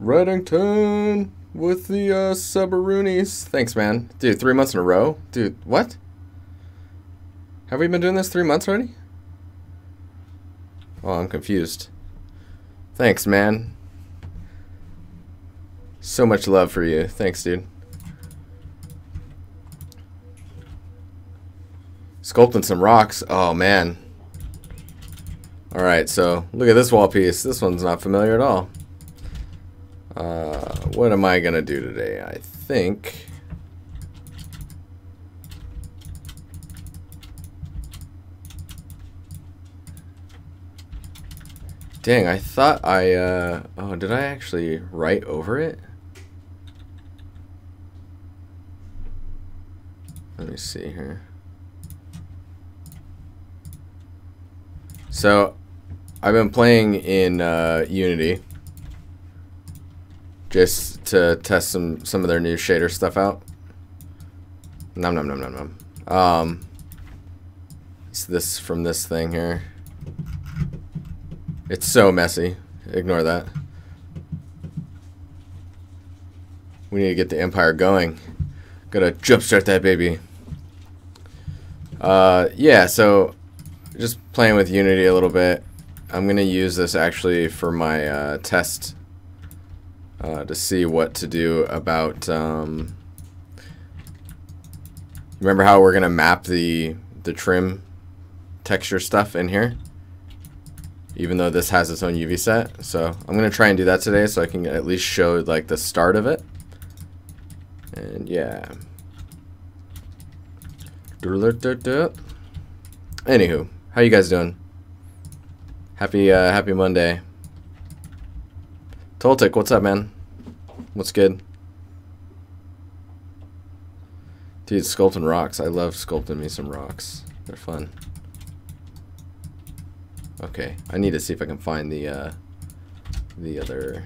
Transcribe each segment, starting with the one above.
Reddington with the uh, Subaroonies. Thanks, man. Dude, three months in a row? Dude, what? Have we been doing this three months already? Oh, I'm confused. Thanks, man. So much love for you. Thanks, dude. Sculpting some rocks. Oh, man. Alright, so look at this wall piece. This one's not familiar at all. Uh, what am I going to do today? I think... Dang, I thought I, uh... Oh, did I actually write over it? Let me see here. So, I've been playing in uh, Unity just to test some some of their new shader stuff out. Nom nom nom nom nom. Um, it's this from this thing here. It's so messy. Ignore that. We need to get the Empire going. Gotta jumpstart that baby. Uh, yeah, so just playing with Unity a little bit. I'm gonna use this actually for my uh, test uh, to see what to do about. Um, remember how we're gonna map the the trim texture stuff in here, even though this has its own UV set. So I'm gonna try and do that today, so I can at least show like the start of it. And yeah. Anywho, how you guys doing? Happy uh, Happy Monday. Toltic, what's up, man? What's good? Dude, sculpting rocks. I love sculpting me some rocks. They're fun. Okay, I need to see if I can find the uh, the other.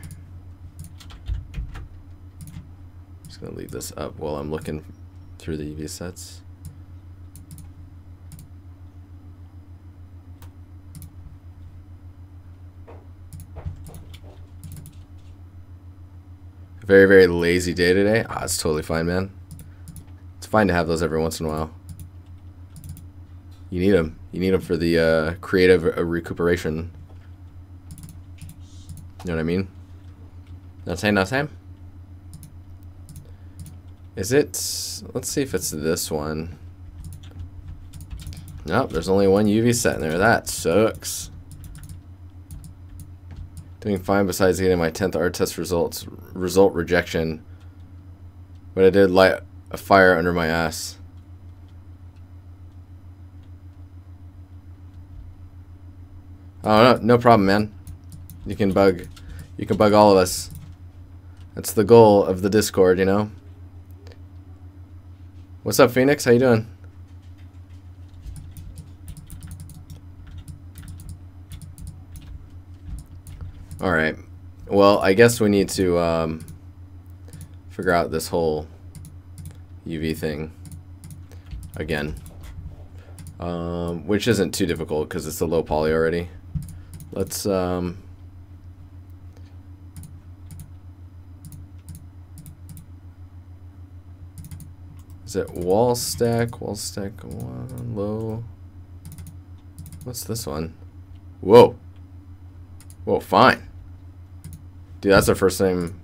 Just gonna leave this up while I'm looking through the UV sets. Very, very lazy day today. Ah, it's totally fine, man. It's fine to have those every once in a while. You need them. You need them for the uh, creative uh, recuperation. You know what I mean? Not time, not time. Is it... Let's see if it's this one. Nope, there's only one UV set in there. That sucks. Doing fine besides getting my 10th art test results result rejection. But I did light a fire under my ass. Oh no, no problem, man. You can bug you can bug all of us. That's the goal of the Discord, you know? What's up, Phoenix? How you doing? Alright. Well, I guess we need to um, figure out this whole UV thing again. Um, which isn't too difficult because it's a low poly already. Let's... Um, Is it wall stack, wall stack, one, low? What's this one? Whoa. Whoa, fine. Dude, that's the first thing.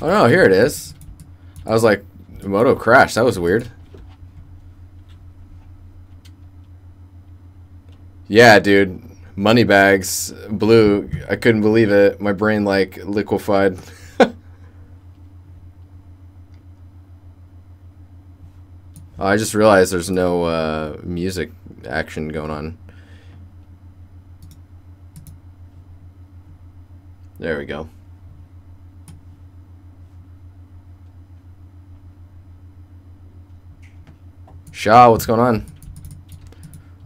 Oh no, here it is. I was like, Modo crashed. That was weird. Yeah, dude. Money bags, blue. I couldn't believe it. My brain like liquefied. oh, I just realized there's no uh, music action going on. There we go. Shaw, what's going on?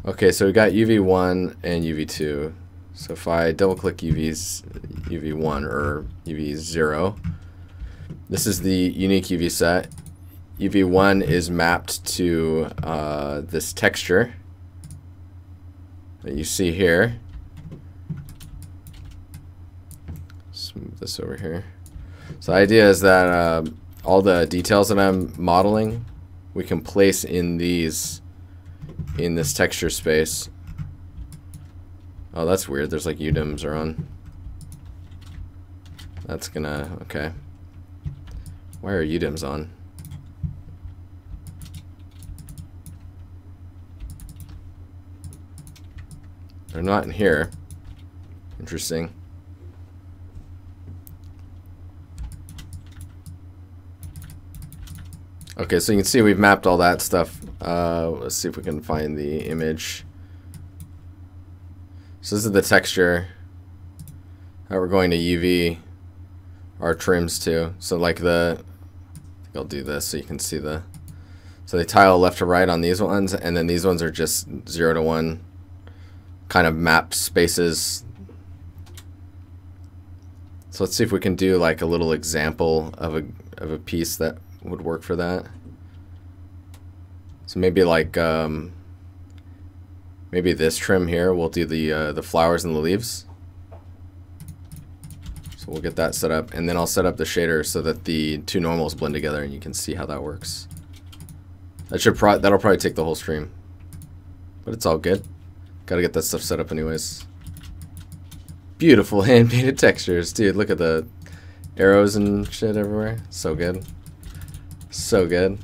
Okay, so we got UV1 and UV2. So if I double click UV's UV1 or UV0, this is the unique UV set. UV1 is mapped to uh, this texture that you see here. Move this over here. So the idea is that uh, all the details that I'm modeling, we can place in these, in this texture space. Oh, that's weird. There's like UDIMs are on. That's gonna, okay. Why are UDIMs on? They're not in here. Interesting. Okay, so you can see we've mapped all that stuff. Uh, let's see if we can find the image. So this is the texture that we're going to UV our trims to. So like the, I'll do this so you can see the, so they tile left to right on these ones, and then these ones are just 0 to 1 kind of map spaces. So let's see if we can do like a little example of a, of a piece that would work for that. So maybe like um, maybe this trim here. We'll do the uh, the flowers and the leaves. So we'll get that set up, and then I'll set up the shader so that the two normals blend together, and you can see how that works. That should pro that'll probably take the whole stream, but it's all good. Got to get that stuff set up anyways. Beautiful hand painted textures, dude. Look at the arrows and shit everywhere. So good. So good.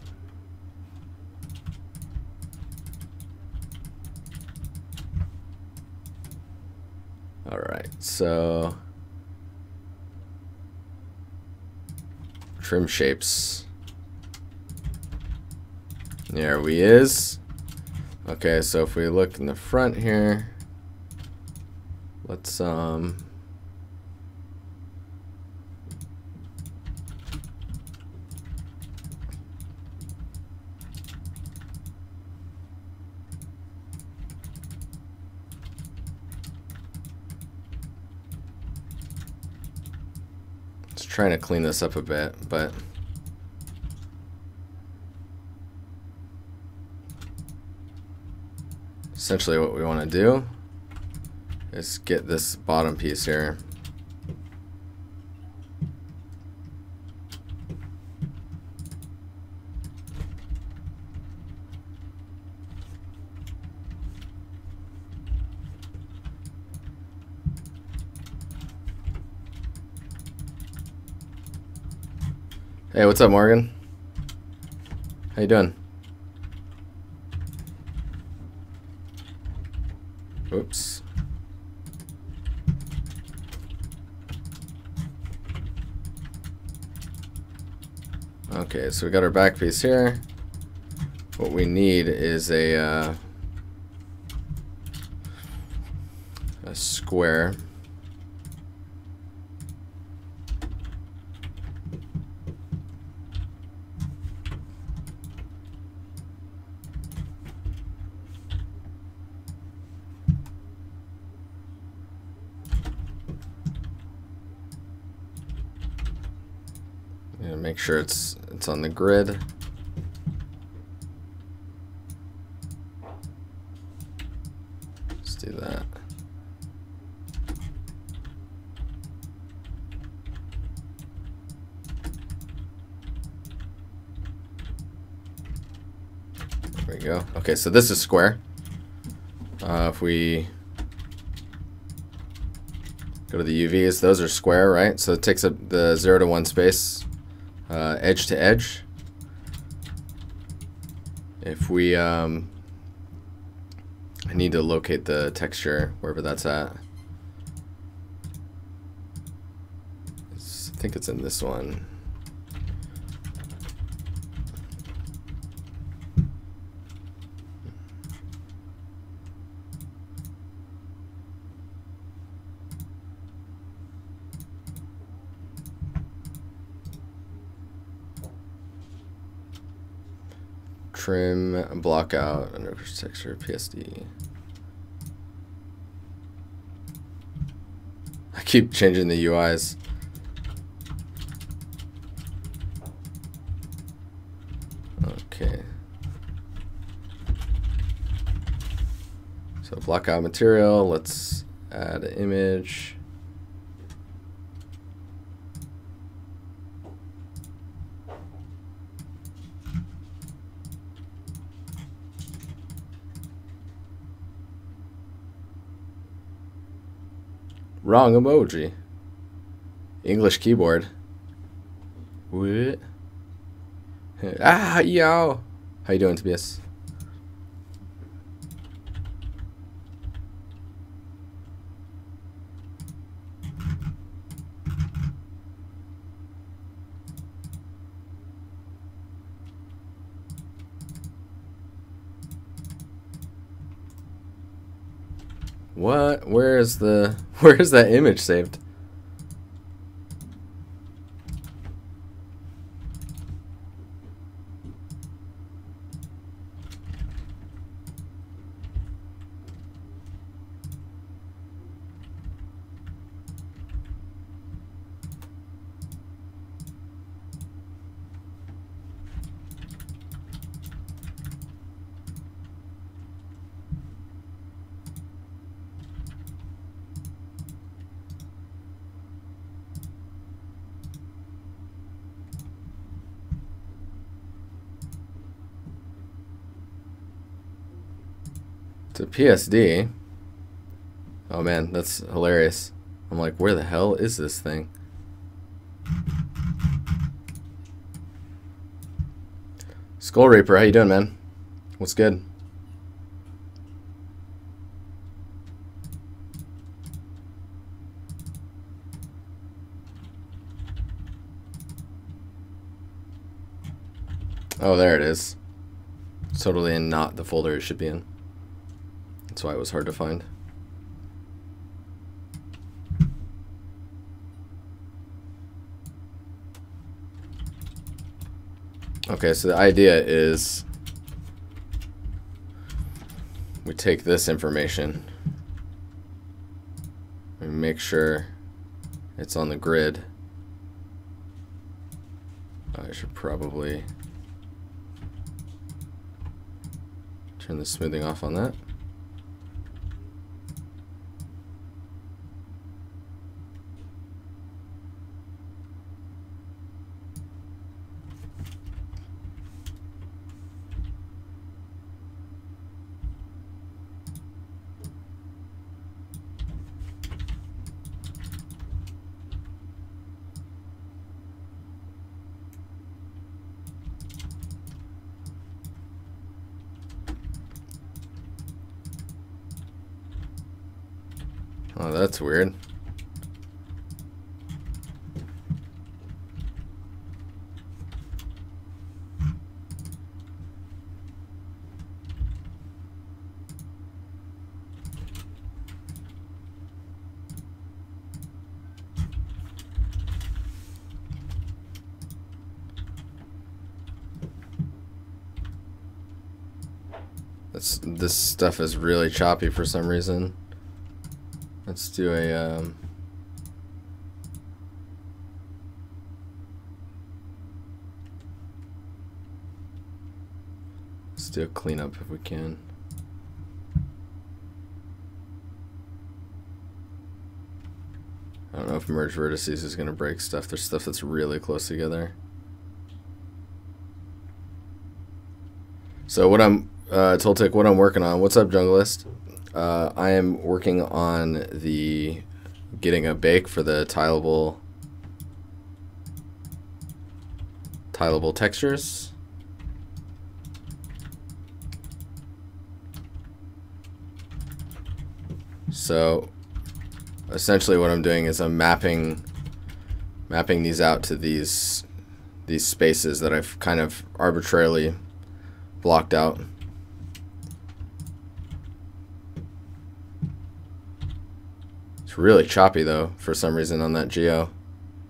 Alright, so... Trim shapes. There we is. Okay, so if we look in the front here, let's um trying to clean this up a bit, but essentially what we want to do is get this bottom piece here Hey, what's up, Morgan? How you doing? Oops. Okay, so we got our back piece here. What we need is a uh, a square. make sure it's it's on the grid. Let's do that. There we go. Okay, so this is square. Uh, if we go to the UVs, those are square, right? So it takes up the 0 to 1 space edge to edge. If we, um, I need to locate the texture wherever that's at. It's, I think it's in this one. Block out, under texture, PSD. I keep changing the UIs. Okay. So block out material, let's add an image. Wrong emoji. English keyboard. What? Ah, yo. How you doing, Tobias? What? Where is the... Where is that image saved? To PSD. Oh man, that's hilarious. I'm like, where the hell is this thing? Skull Reaper, how you doing, man? What's good? Oh, there it is. It's totally in not the folder it should be in. That's why it was hard to find. Okay, so the idea is we take this information and make sure it's on the grid. I should probably turn the smoothing off on that. Oh, that's weird. This, this stuff is really choppy for some reason. A um, let's do a cleanup if we can. I don't know if merge vertices is going to break stuff. There's stuff that's really close together. So what I'm uh, Toltec, what I'm working on. What's up, Junglist? Uh, I am working on the getting a bake for the tileable tileable textures. So essentially what I'm doing is I'm mapping mapping these out to these these spaces that I've kind of arbitrarily blocked out. Really choppy though, for some reason on that geo.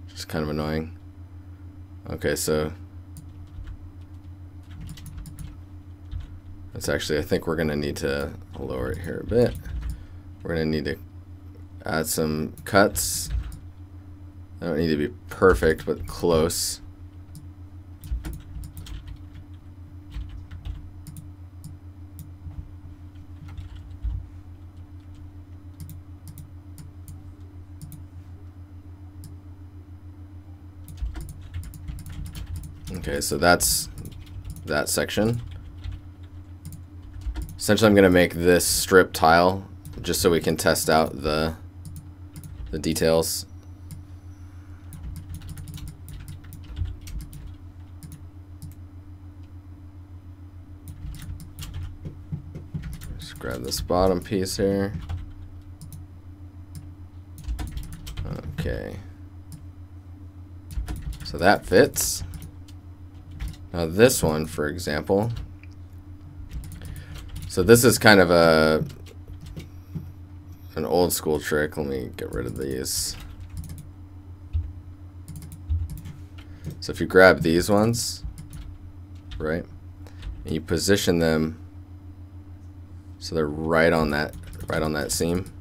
Just kind of annoying. Okay, so that's actually, I think we're gonna need to lower it here a bit. We're gonna need to add some cuts. I don't need to be perfect, but close. Okay, so that's that section. Essentially, I'm going to make this strip tile just so we can test out the the details. Just grab this bottom piece here. Okay. So that fits. Now this one, for example. So this is kind of a an old school trick. Let me get rid of these. So if you grab these ones, right, and you position them so they're right on that right on that seam.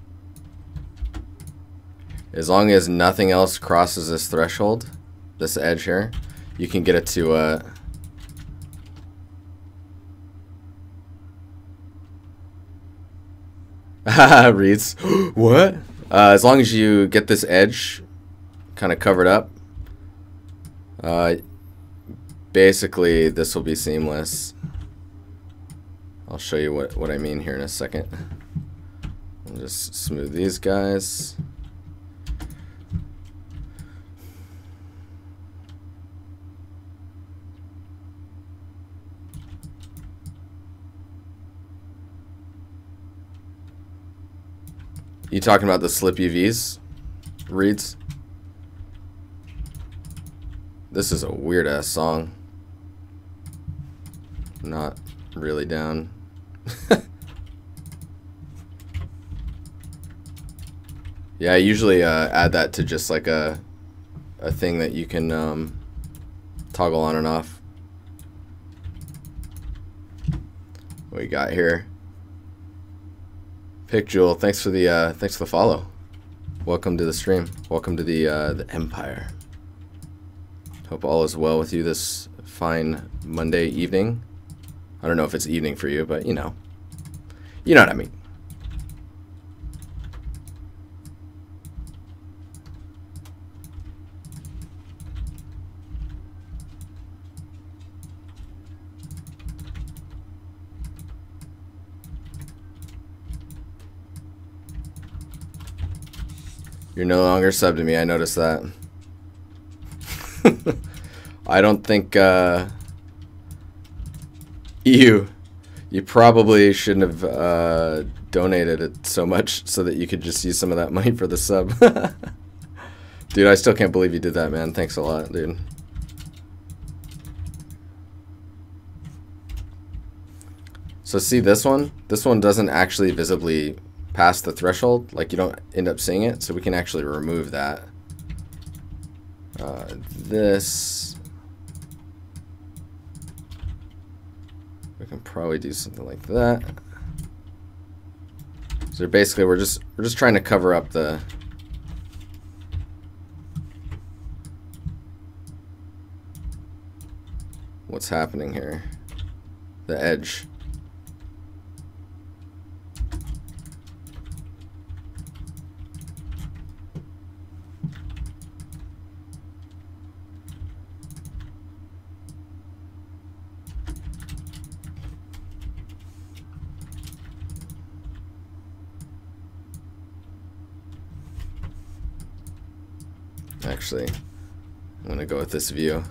As long as nothing else crosses this threshold, this edge here, you can get it to uh, reads what? Uh, as long as you get this edge kind of covered up uh, basically this will be seamless. I'll show you what, what I mean here in a second. I'll just smooth these guys You talking about the slip UVs? Reads? This is a weird ass song. Not really down. yeah, I usually uh, add that to just like a a thing that you can um, toggle on and off. What we got here? Pick Jewel, thanks for the uh, thanks for the follow. Welcome to the stream. Welcome to the uh, the Empire. Hope all is well with you this fine Monday evening. I don't know if it's evening for you, but you know, you know what I mean. You're no longer sub to me. I noticed that. I don't think uh, you you probably shouldn't have uh, donated it so much so that you could just use some of that money for the sub. dude, I still can't believe you did that, man. Thanks a lot, dude. So see this one? This one doesn't actually visibly past the threshold, like you don't end up seeing it, so we can actually remove that. Uh, this, we can probably do something like that. So basically, we're just we're just trying to cover up the what's happening here, the edge. Actually. I'm to go with this view.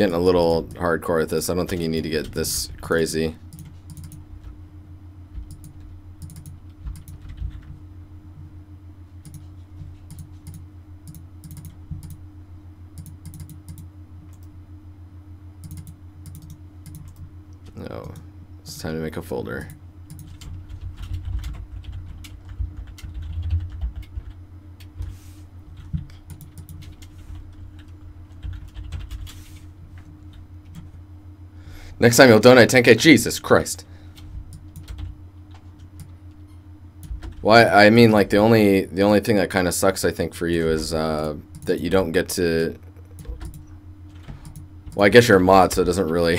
Getting a little hardcore with this. I don't think you need to get this crazy. No, it's time to make a folder. Next time you'll donate 10k. Jesus Christ. Why? Well, I mean, like the only the only thing that kind of sucks, I think, for you is uh, that you don't get to. Well, I guess you're a mod, so it doesn't really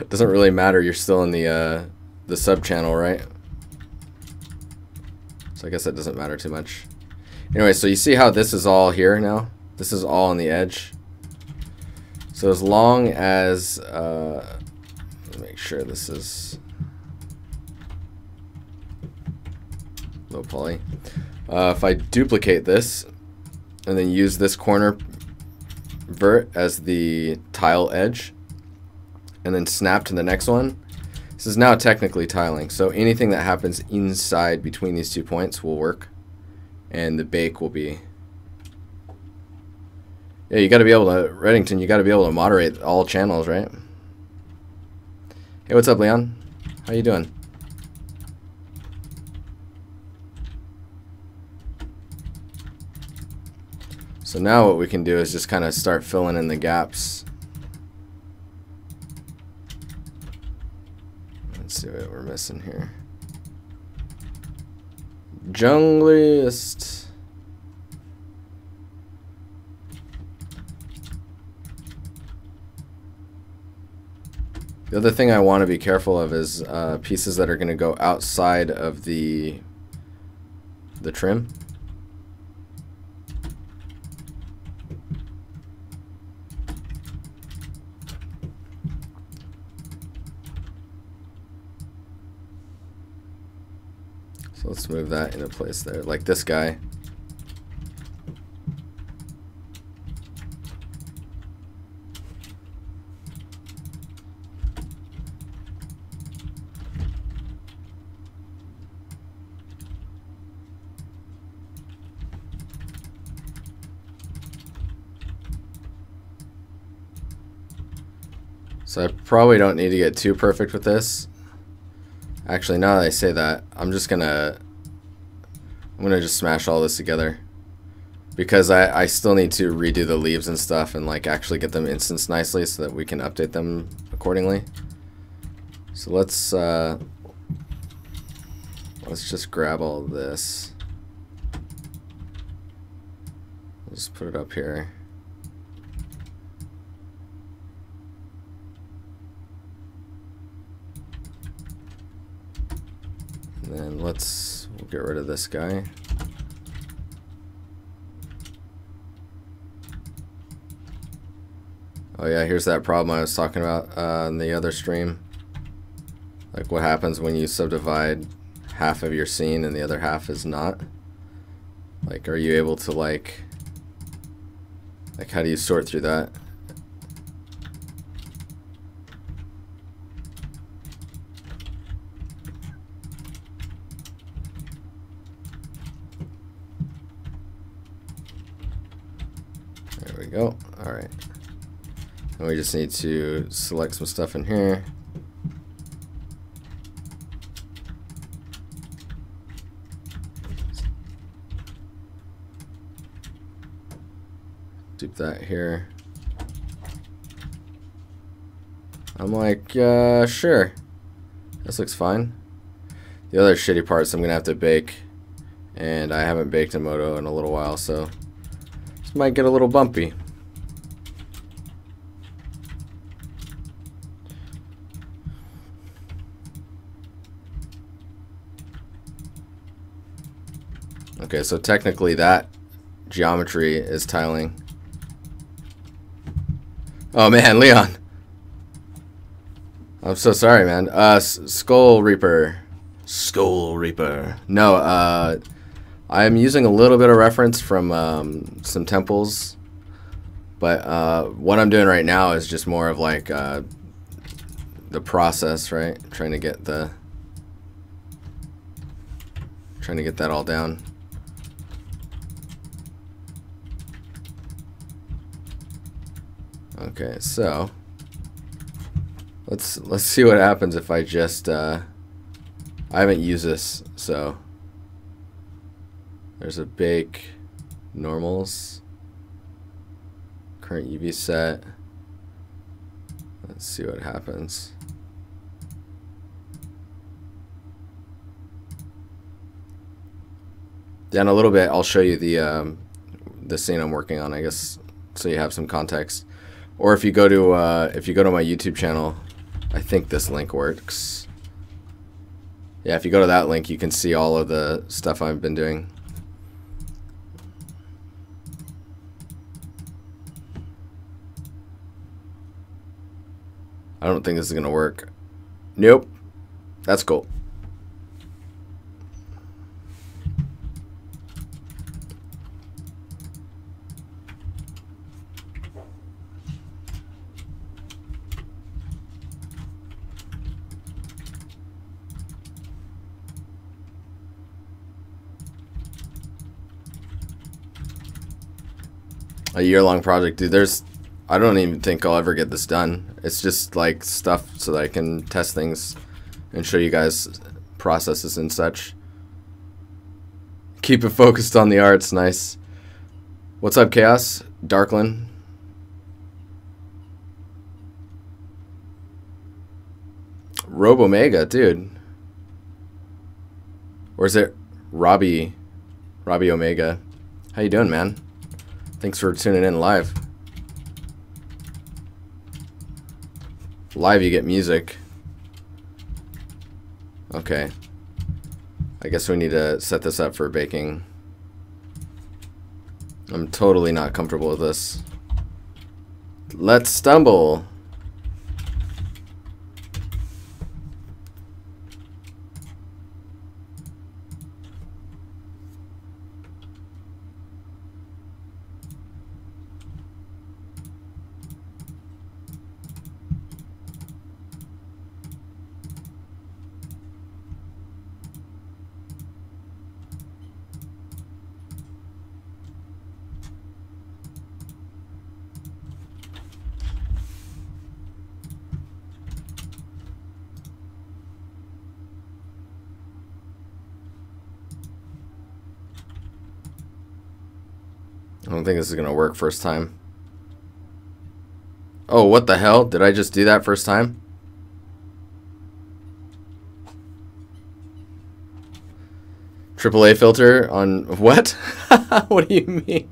it doesn't really matter. You're still in the uh, the sub channel, right? So I guess that doesn't matter too much. Anyway, so you see how this is all here now? This is all on the edge. So as long as, uh, make sure this is low poly. Uh, if I duplicate this and then use this corner vert as the tile edge and then snap to the next one, this is now technically tiling. So anything that happens inside between these two points will work and the bake will be yeah you got to be able to Reddington you got to be able to moderate all channels right? Hey what's up Leon? How you doing? So now what we can do is just kind of start filling in the gaps. Let's see what we're missing here. Junglist. The other thing I want to be careful of is uh, pieces that are going to go outside of the the trim. So let's move that into place there, like this guy. So I probably don't need to get too perfect with this. Actually, now that I say that, I'm just gonna I'm gonna just smash all this together because I, I still need to redo the leaves and stuff and like actually get them instanced nicely so that we can update them accordingly. So let's uh, let's just grab all this. Let's put it up here. And let's we'll get rid of this guy. Oh yeah, here's that problem I was talking about uh, in the other stream. Like what happens when you subdivide half of your scene and the other half is not? Like are you able to like, like how do you sort through that? go. Alright. And we just need to select some stuff in here. Dupe that here. I'm like, uh, sure. This looks fine. The other shitty parts I'm going to have to bake. And I haven't baked a modo in a little while, so this might get a little bumpy. Okay, so technically that geometry is tiling. Oh man, Leon. I'm so sorry, man. Uh, Skull Reaper. Skull Reaper. No, uh, I'm using a little bit of reference from um, some temples, but uh, what I'm doing right now is just more of like uh, the process, right? Trying to get the, trying to get that all down. Okay, so let's let's see what happens if I just uh, I haven't used this, so there's a bake normals current UV set. Let's see what happens. Then a little bit, I'll show you the um, the scene I'm working on, I guess, so you have some context. Or if you go to uh, if you go to my YouTube channel, I think this link works. Yeah, if you go to that link, you can see all of the stuff I've been doing. I don't think this is going to work. Nope. That's cool. A year long project, dude. There's, I don't even think I'll ever get this done. It's just like stuff so that I can test things and show you guys processes and such. Keep it focused on the arts, nice. What's up, Chaos? Darklin, Rob Omega, dude. Or is it Robbie? Robbie Omega. How you doing, man? Thanks for tuning in live. Live you get music. Okay. I guess we need to set this up for baking. I'm totally not comfortable with this. Let's stumble. Don't think this is going to work first time. Oh, what the hell? Did I just do that first time? AAA filter on what? what do you mean?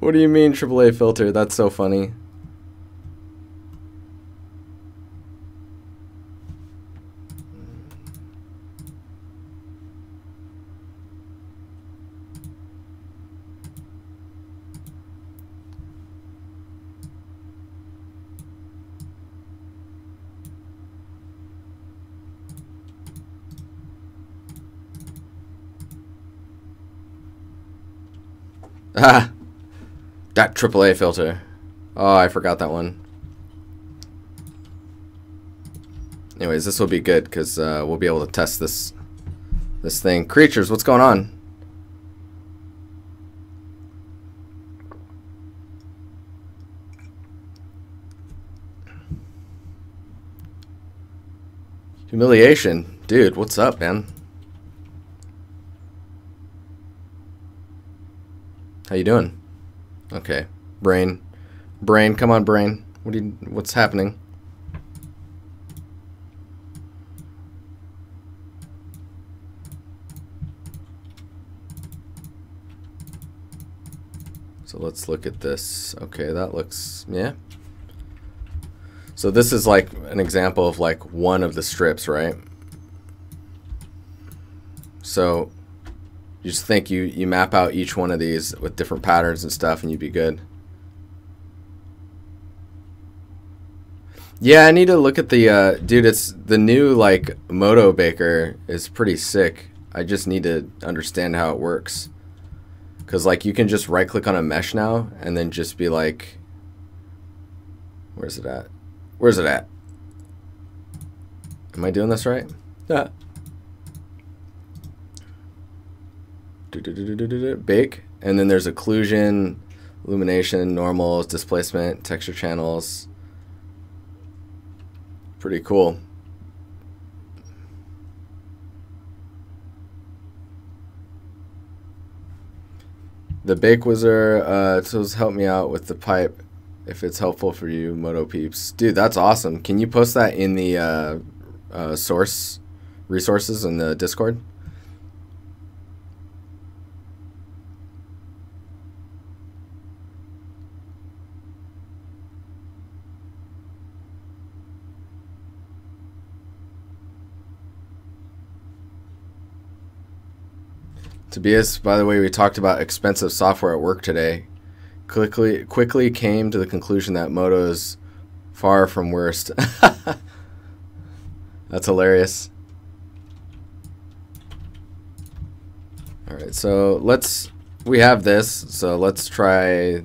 What do you mean AAA filter? That's so funny. Ah, that AAA filter. Oh, I forgot that one. Anyways, this will be good because uh, we'll be able to test this this thing. Creatures, what's going on? Humiliation. Dude, what's up, man? How you doing? Okay. Brain. Brain, come on, brain. What do you, what's happening? So let's look at this. Okay, that looks, yeah. So this is like an example of like one of the strips, right? So you just think you, you map out each one of these with different patterns and stuff and you'd be good. Yeah, I need to look at the, uh, dude, it's the new, like, Modo Baker is pretty sick. I just need to understand how it works. Because, like, you can just right-click on a mesh now and then just be like, where's it at? Where's it at? Am I doing this right? Yeah. Bake, and then there's occlusion, illumination, normals, displacement, texture channels. Pretty cool. The Bake Wizard uh, so help me out with the pipe if it's helpful for you, Modo peeps. Dude, that's awesome. Can you post that in the uh, uh, source resources in the Discord? Tobias, by the way, we talked about expensive software at work today. Quickly, quickly came to the conclusion that Modo is far from worst. That's hilarious. All right, so let's, we have this, so let's try,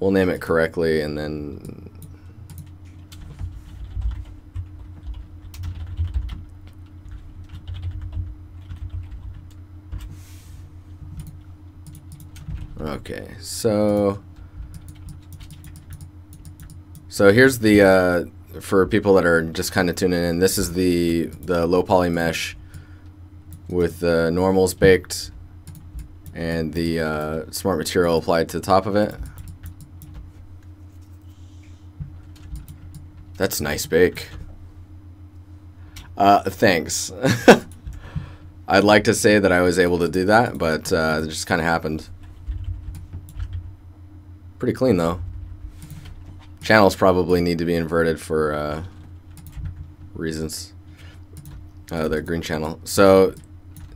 we'll name it correctly and then Okay, so so here's the uh, for people that are just kind of tuning in. This is the the low poly mesh with the normals baked and the uh, smart material applied to the top of it. That's nice bake. Uh, thanks. I'd like to say that I was able to do that, but uh, it just kind of happened. Pretty clean though. Channels probably need to be inverted for uh, reasons. Uh, the green channel. So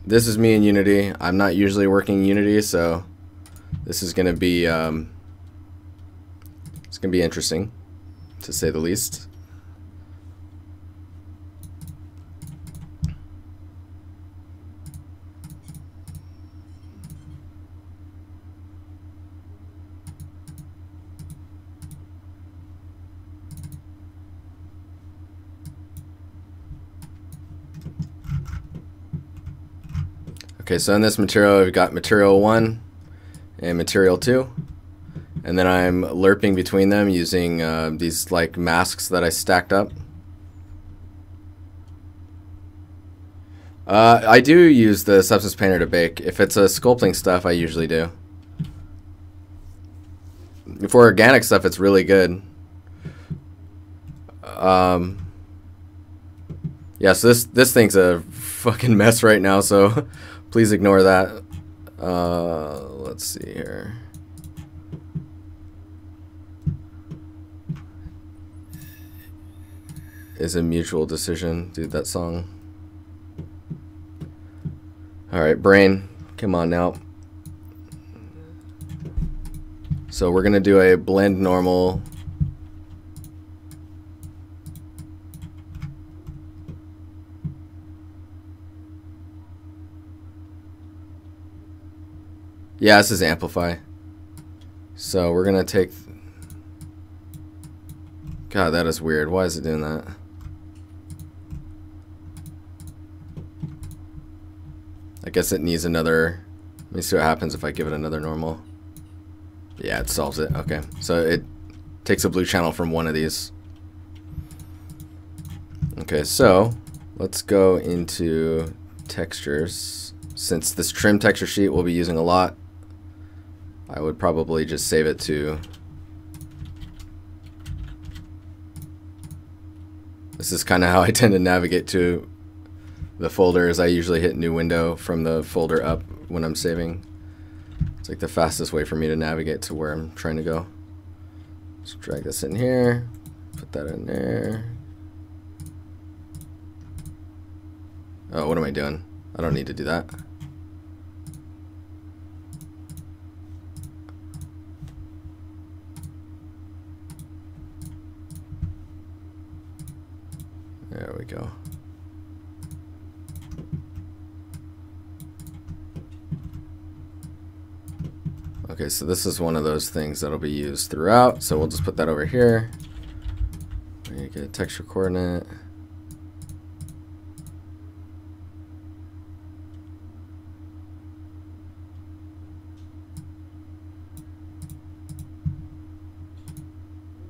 this is me in Unity. I'm not usually working Unity, so this is gonna be um, it's gonna be interesting, to say the least. Okay, so in this material, we've got material 1 and material 2. And then I'm lerping between them using uh, these like masks that I stacked up. Uh, I do use the Substance Painter to bake. If it's a sculpting stuff, I usually do. For organic stuff, it's really good. Um, yeah, so this, this thing's a fucking mess right now, so Please ignore that. Uh, let's see here. Is a mutual decision. Dude, that song. Alright, brain. Come on now. So we're to do a blend normal Yeah, this is amplify. So we're gonna take. God, that is weird. Why is it doing that? I guess it needs another. Let me see what happens if I give it another normal. Yeah, it solves it. Okay, so it takes a blue channel from one of these. Okay, so let's go into textures. Since this trim texture sheet we'll be using a lot, I would probably just save it to This is kind of how I tend to navigate to the folders. I usually hit new window from the folder up when I'm saving. It's like the fastest way for me to navigate to where I'm trying to go. Let's drag this in here, put that in there. Oh, what am I doing? I don't need to do that. There we go. Okay, so this is one of those things that'll be used throughout. So we'll just put that over here. We get a texture coordinate.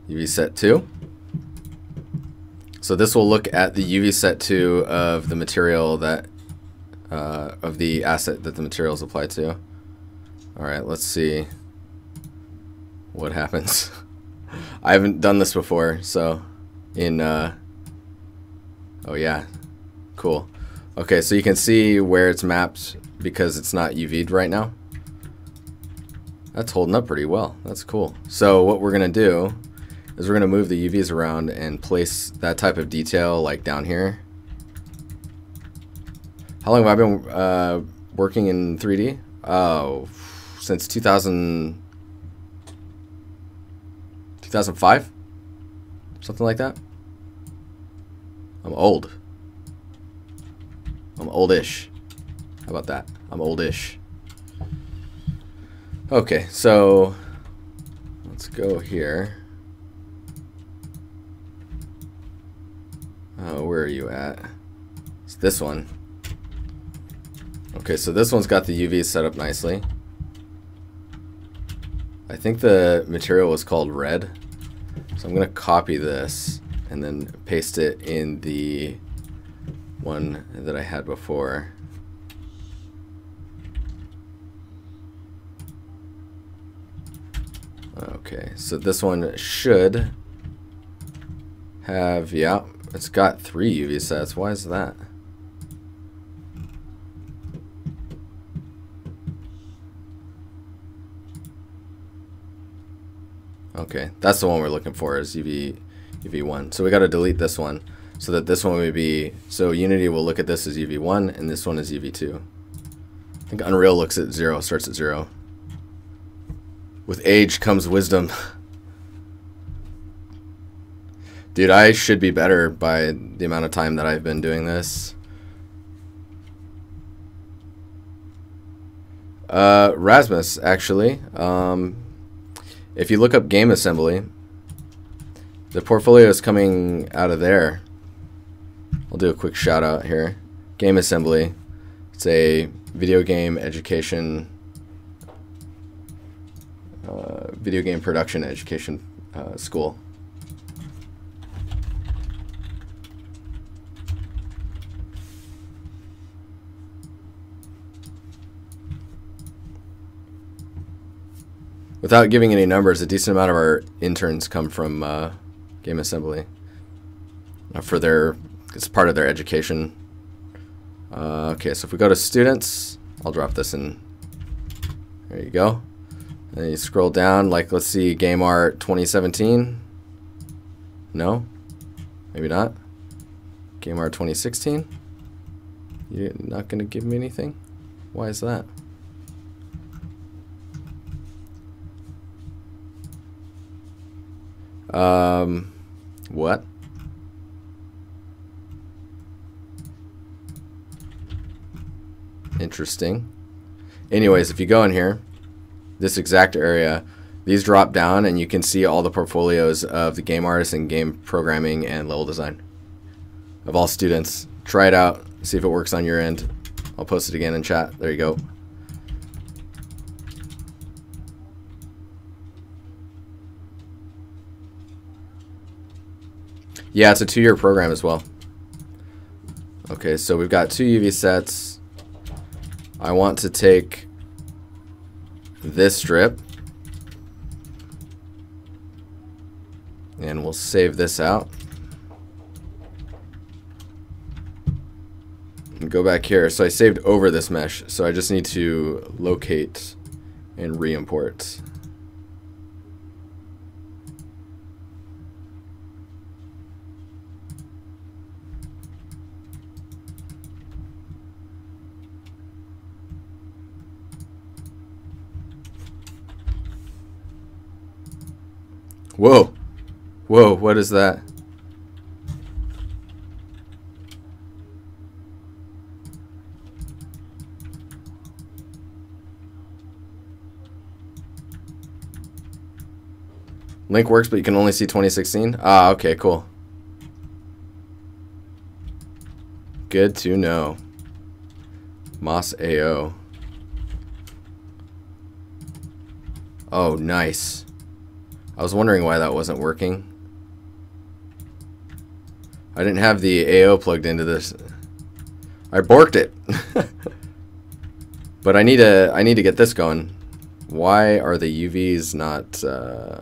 UV set 2. So this will look at the UV set 2 of the material that, uh, of the asset that the material is applied to. Alright, let's see what happens. I haven't done this before, so in, uh, oh yeah, cool. Okay, so you can see where it's mapped because it's not UV'd right now. That's holding up pretty well. That's cool. So what we're going to do is we're going to move the UVs around and place that type of detail like down here. How long have I been uh, working in 3D? Oh, since 2000, 2005? Something like that? I'm old. I'm oldish. How about that? I'm oldish. Okay, so let's go here. Oh, where are you at? It's this one. Okay, so this one's got the UV set up nicely. I think the material was called red. So I'm going to copy this and then paste it in the one that I had before. Okay, so this one should have, yeah, it's got three UV sets. Why is that? Okay, that's the one we're looking for is UV, UV1. So we got to delete this one so that this one would be, so Unity will look at this as UV1 and this one is UV2. I think Unreal looks at zero, starts at zero. With age comes wisdom. Dude, I should be better by the amount of time that I've been doing this. Uh, Rasmus, actually. Um, if you look up game assembly, the portfolio is coming out of there. I'll do a quick shout out here. Game assembly. It's a video game education, uh, video game production education uh, school. Without giving any numbers, a decent amount of our interns come from uh, game assembly uh, for their it's part of their education. Uh, okay, so if we go to students, I'll drop this in. There you go. And you scroll down, like let's see, Game Art 2017. No, maybe not. Game Art 2016. You're not gonna give me anything. Why is that? Um, what? Interesting. Anyways, if you go in here, this exact area, these drop down and you can see all the portfolios of the game artists and game programming and level design of all students. Try it out, see if it works on your end. I'll post it again in chat. There you go. Yeah, it's a two-year program as well. Okay, so we've got two UV sets. I want to take this strip. And we'll save this out. And go back here. So I saved over this mesh. So I just need to locate and re-import. Whoa. Whoa, what is that? Link works, but you can only see 2016? Ah, okay, cool. Good to know. Moss AO. Oh, nice. I was wondering why that wasn't working. I didn't have the AO plugged into this. I borked it. but I need to I need to get this going. Why are the UVs not uh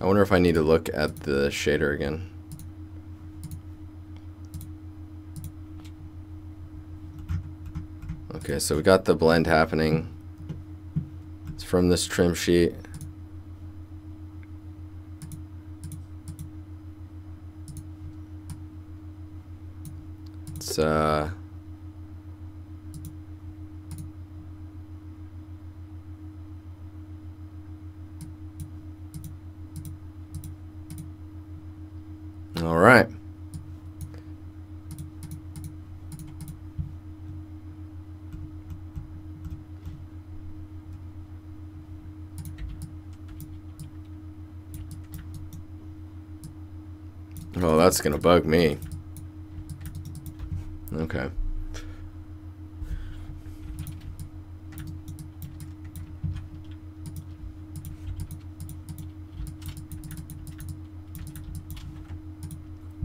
I wonder if I need to look at the shader again. Okay, so we got the blend happening. It's from this trim sheet. It's uh All right. Oh, that's gonna bug me. Okay.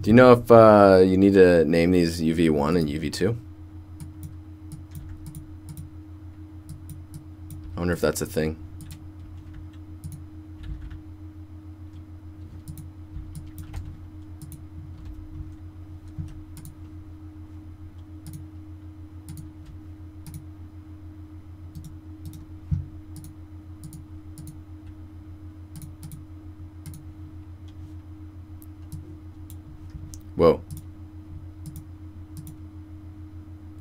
Do you know if uh, you need to name these UV1 and UV2? I wonder if that's a thing. Whoa. Ha.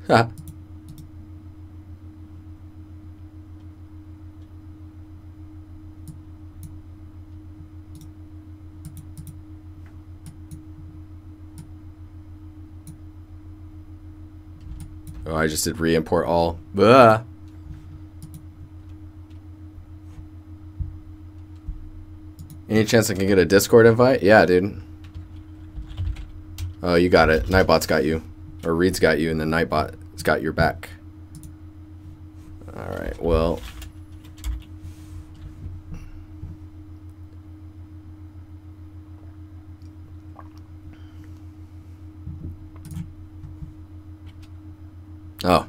Oh, I just did re-import all. Blah. Any chance I can get a Discord invite? Yeah, dude. Oh, you got it. Nightbot's got you. Or Reed's got you, and then Nightbot's got your back. Alright, well... Oh.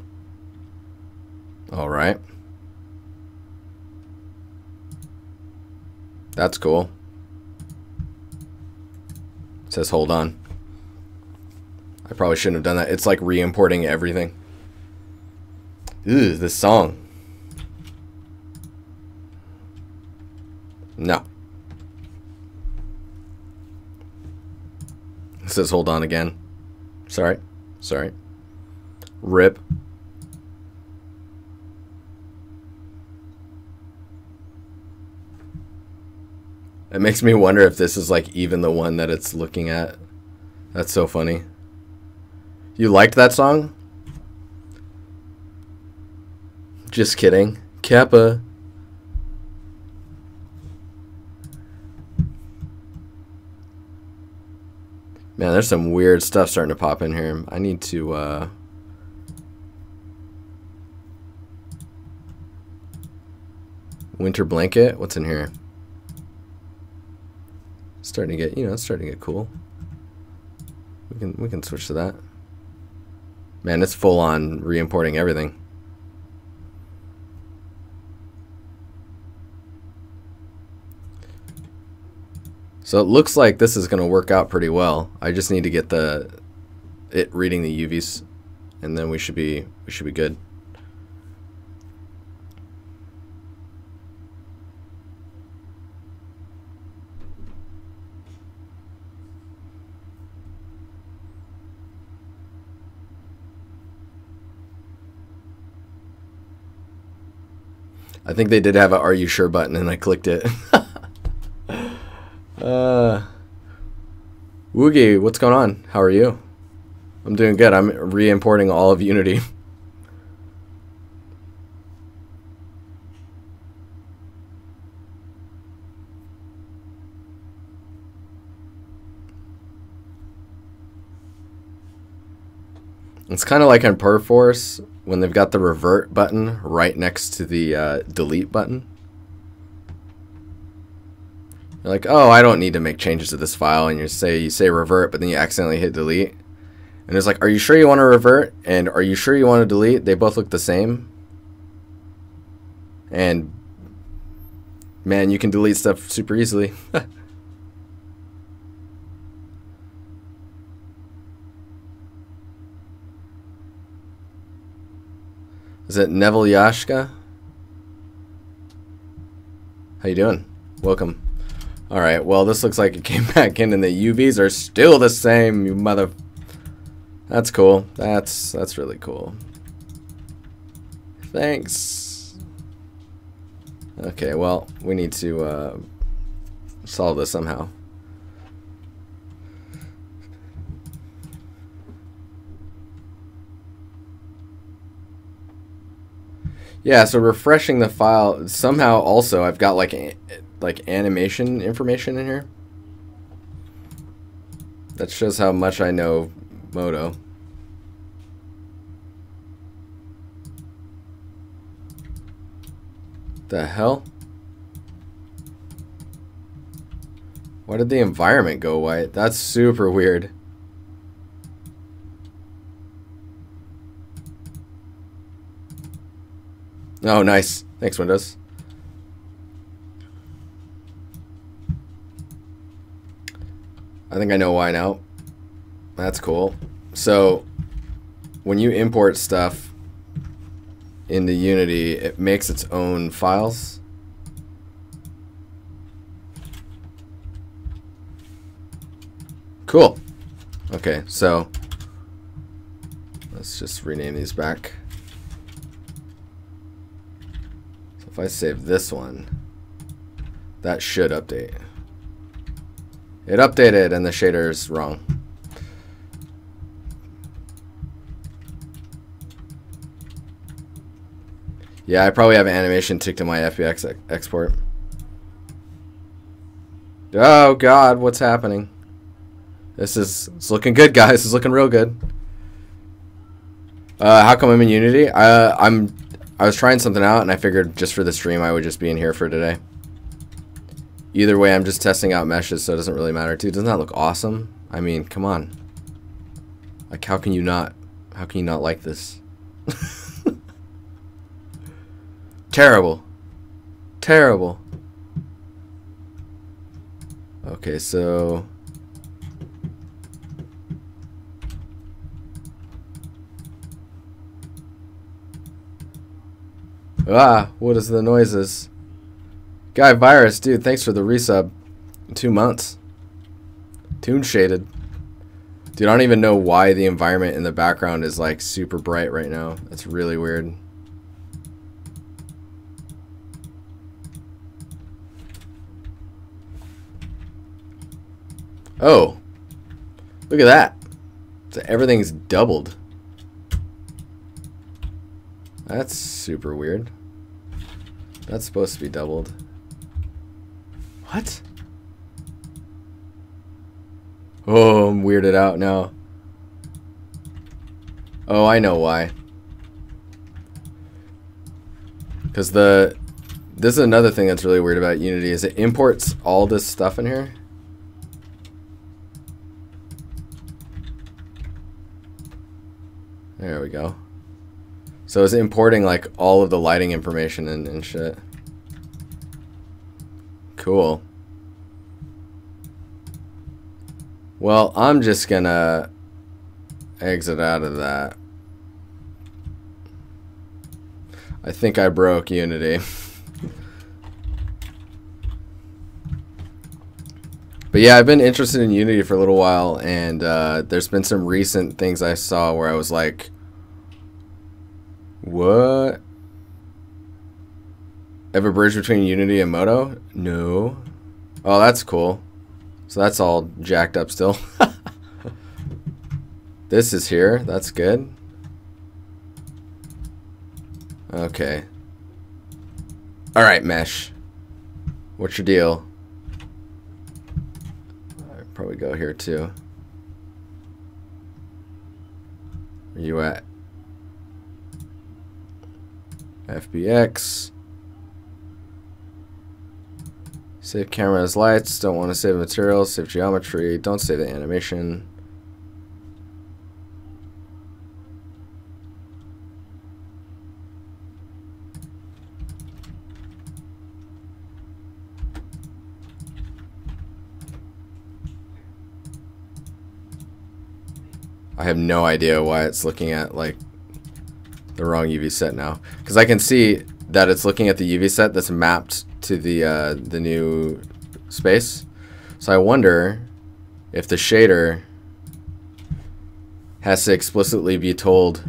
Alright. That's cool. It says hold on. I probably shouldn't have done that. It's like re-importing everything. Ooh, this song. No. It says hold on again. Sorry. Sorry. Rip. It makes me wonder if this is like even the one that it's looking at. That's so funny. You liked that song? Just kidding. Kappa. Man, there's some weird stuff starting to pop in here. I need to, uh... Winter blanket? What's in here? Starting to get, you know, it's starting to get cool. We can we can switch to that. Man, it's full on re-importing everything. So it looks like this is going to work out pretty well. I just need to get the it reading the UVs and then we should be we should be good. I think they did have a "Are you sure?" button, and I clicked it. uh, Woogie, what's going on? How are you? I'm doing good. I'm re-importing all of Unity. It's kind of like on Perforce when they've got the revert button right next to the uh, delete button. You're like, oh, I don't need to make changes to this file, and you say you say revert, but then you accidentally hit delete, and it's like, are you sure you want to revert? And are you sure you want to delete? They both look the same. And man, you can delete stuff super easily. Is it Neville Yashka? How you doing? Welcome. Alright, well this looks like it came back in and the UVs are still the same, you mother... That's cool. That's, that's really cool. Thanks. Okay, well, we need to uh, solve this somehow. Yeah, so refreshing the file somehow also I've got like like animation information in here. That shows how much I know Modo. The hell? Why did the environment go white? That's super weird. Oh, nice. Thanks, Windows. I think I know why now. That's cool. So, when you import stuff into Unity, it makes its own files. Cool. Okay, so let's just rename these back. If I save this one, that should update. It updated and the shader's wrong. Yeah, I probably have an animation ticked in my FBX export. Oh god, what's happening? This is it's looking good, guys. It's looking real good. Uh, how come I'm in Unity? Uh, I'm I was trying something out and I figured just for the stream I would just be in here for today. Either way, I'm just testing out meshes, so it doesn't really matter. Dude, doesn't that look awesome? I mean, come on. Like, how can you not, how can you not like this? Terrible. Terrible. Okay, so... Ah, what is the noises? Guy Virus, dude, thanks for the resub. Two months. Toon shaded. Dude, I don't even know why the environment in the background is like super bright right now. That's really weird. Oh. Look at that. So everything's doubled. That's super weird. That's supposed to be doubled. What? Oh, I'm weirded out now. Oh, I know why. Because the... This is another thing that's really weird about Unity, is it imports all this stuff in here. There we go. So it's importing like all of the lighting information and, and shit. Cool. Well, I'm just gonna exit out of that. I think I broke Unity. but yeah, I've been interested in Unity for a little while, and uh, there's been some recent things I saw where I was like, what? A bridge between Unity and Modo? No. Oh, that's cool. So that's all jacked up still. this is here. That's good. Okay. Alright, Mesh. What's your deal? I'd probably go here too. Where you at? FBX. Save cameras, lights, don't want to save materials, save geometry, don't save the animation. I have no idea why it's looking at like the wrong UV set now. Because I can see that it's looking at the UV set that's mapped to the uh, the new space. So I wonder if the shader has to explicitly be told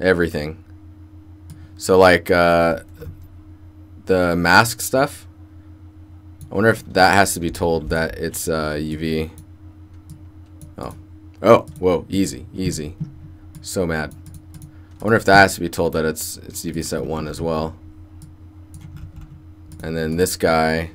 everything. So like uh, the mask stuff. I wonder if that has to be told that it's uh, UV. Oh, oh, whoa, easy, easy. So mad. I wonder if that has to be told that it's it's UV set one as well. And then this guy.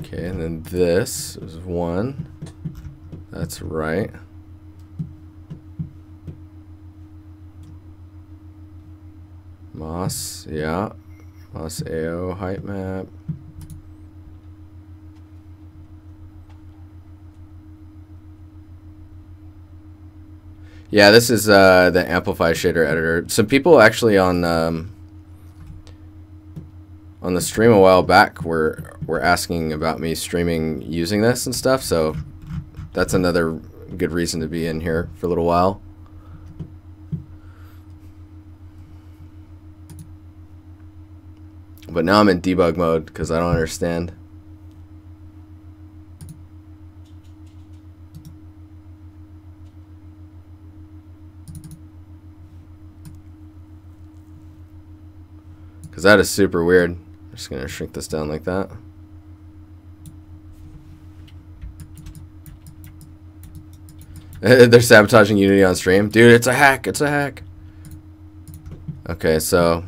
Okay, and then this is one. That's right. Moss, yeah. Moss AO height map. Yeah, this is uh, the Amplify shader editor. Some people actually on um, on the stream a while back were were asking about me streaming using this and stuff. So that's another good reason to be in here for a little while. But now I'm in debug mode because I don't understand. That is super weird. I'm just going to shrink this down like that. They're sabotaging Unity on stream. Dude, it's a hack. It's a hack. Okay, so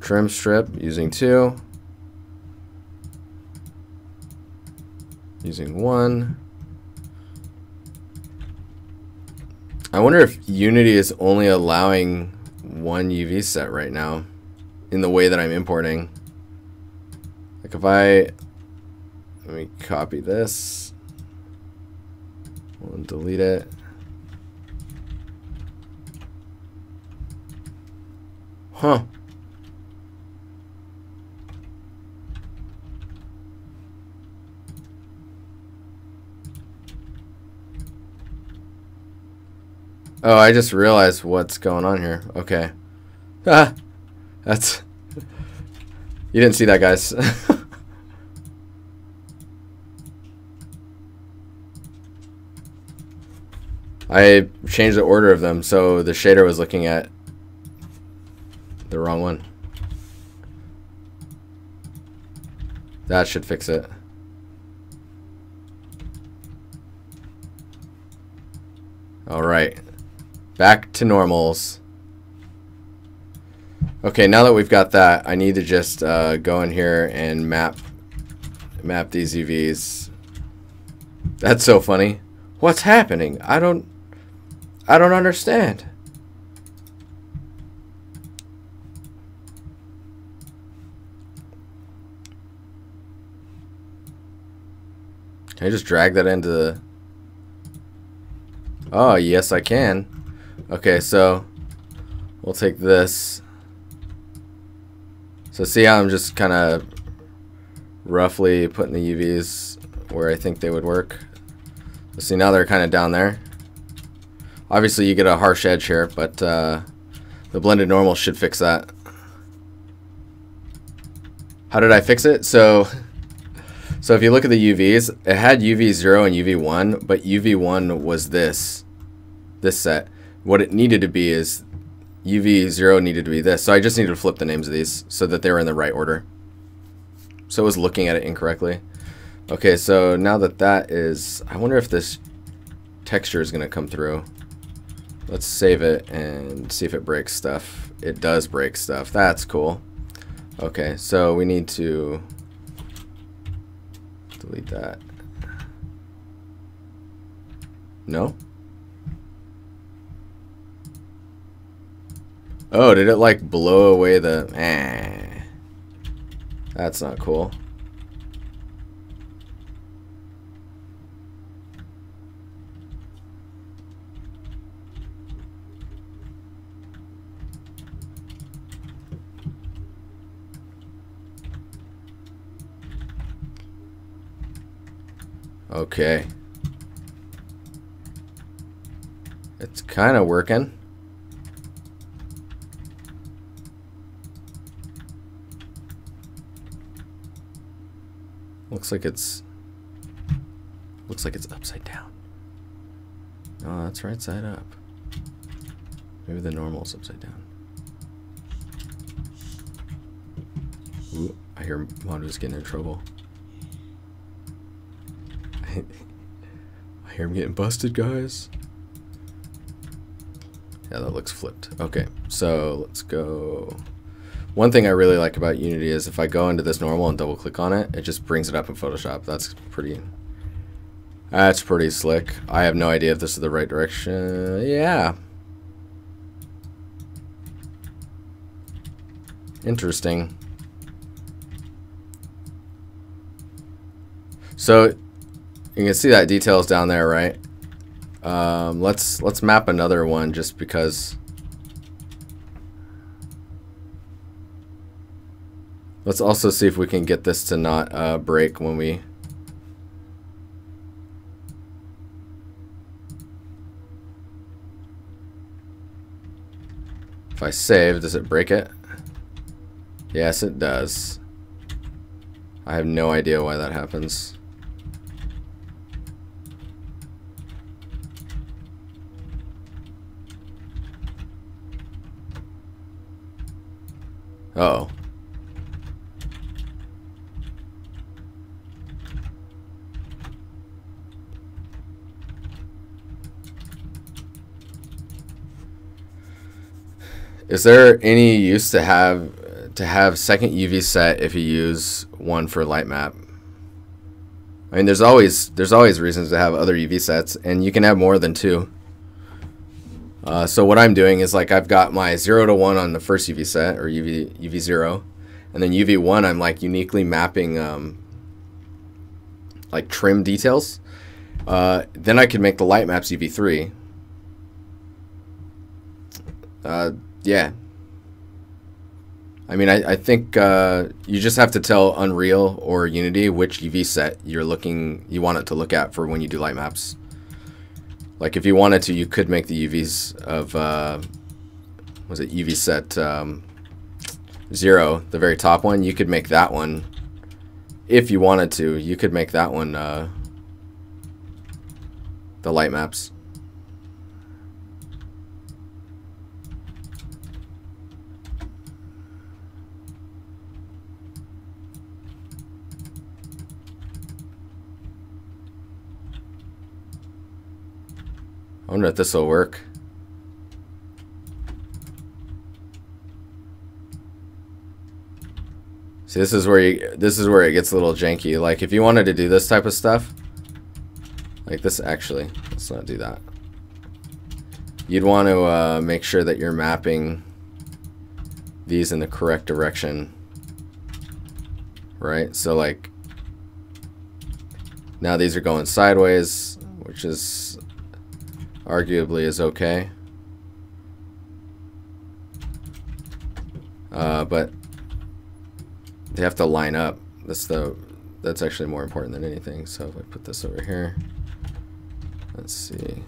trim strip using two. Using one. I wonder if Unity is only allowing one UV set right now in the way that I'm importing. Like if I, let me copy this and delete it. Huh. Oh, I just realized what's going on here. Okay. Ah, that's... You didn't see that, guys. I changed the order of them, so the shader was looking at the wrong one. That should fix it. All right. Back to normals. Okay, now that we've got that, I need to just uh, go in here and map map these UVs. That's so funny. What's happening? I don't I don't understand. Can I just drag that into the... Oh, yes I can. Okay, so we'll take this. So see how I'm just kind of roughly putting the UVs where I think they would work. So see now they're kind of down there. Obviously you get a harsh edge here, but uh, the blended normal should fix that. How did I fix it? So, so if you look at the UVs, it had UV0 and UV1, but UV1 was this, this set what it needed to be is UV0 needed to be this. So I just needed to flip the names of these so that they were in the right order. So I was looking at it incorrectly. Okay, so now that that is, I wonder if this texture is going to come through. Let's save it and see if it breaks stuff. It does break stuff. That's cool. Okay, so we need to delete that. No? Oh, did it like blow away the... Eh. That's not cool. Okay. It's kind of working. Looks like it's looks like it's upside down. Oh, that's right side up. Maybe the normal's upside down. Ooh, I hear Mondo's getting in trouble. I hear him getting busted, guys. Yeah, that looks flipped. Okay, so let's go. One thing I really like about Unity is if I go into this normal and double click on it, it just brings it up in Photoshop. That's pretty, that's pretty slick. I have no idea if this is the right direction. Yeah. Interesting. So you can see that details down there, right? Um, let's let's map another one just because. Let's also see if we can get this to not uh, break when we. If I save, does it break it? Yes, it does. I have no idea why that happens. Uh oh. Is there any use to have to have second UV set if you use one for light map? I mean, there's always there's always reasons to have other UV sets, and you can have more than two. Uh, so what I'm doing is like I've got my 0 to 1 on the first UV set, or UV, UV 0, and then UV 1 I'm like uniquely mapping um, like trim details. Uh, then I could make the light maps UV 3. Uh, yeah. I mean, I, I think uh, you just have to tell Unreal or Unity which UV set you're looking, you want it to look at for when you do light maps. Like if you wanted to, you could make the UVs of, uh, was it UV set um, zero, the very top one. You could make that one, if you wanted to, you could make that one uh, the light maps. Wonder if this will work. See, this is where you, this is where it gets a little janky. Like, if you wanted to do this type of stuff, like this, actually, let's not do that. You'd want to uh, make sure that you're mapping these in the correct direction, right? So, like, now these are going sideways, which is arguably is okay. Uh, but they have to line up. That's the that's actually more important than anything. So if I put this over here, let's see.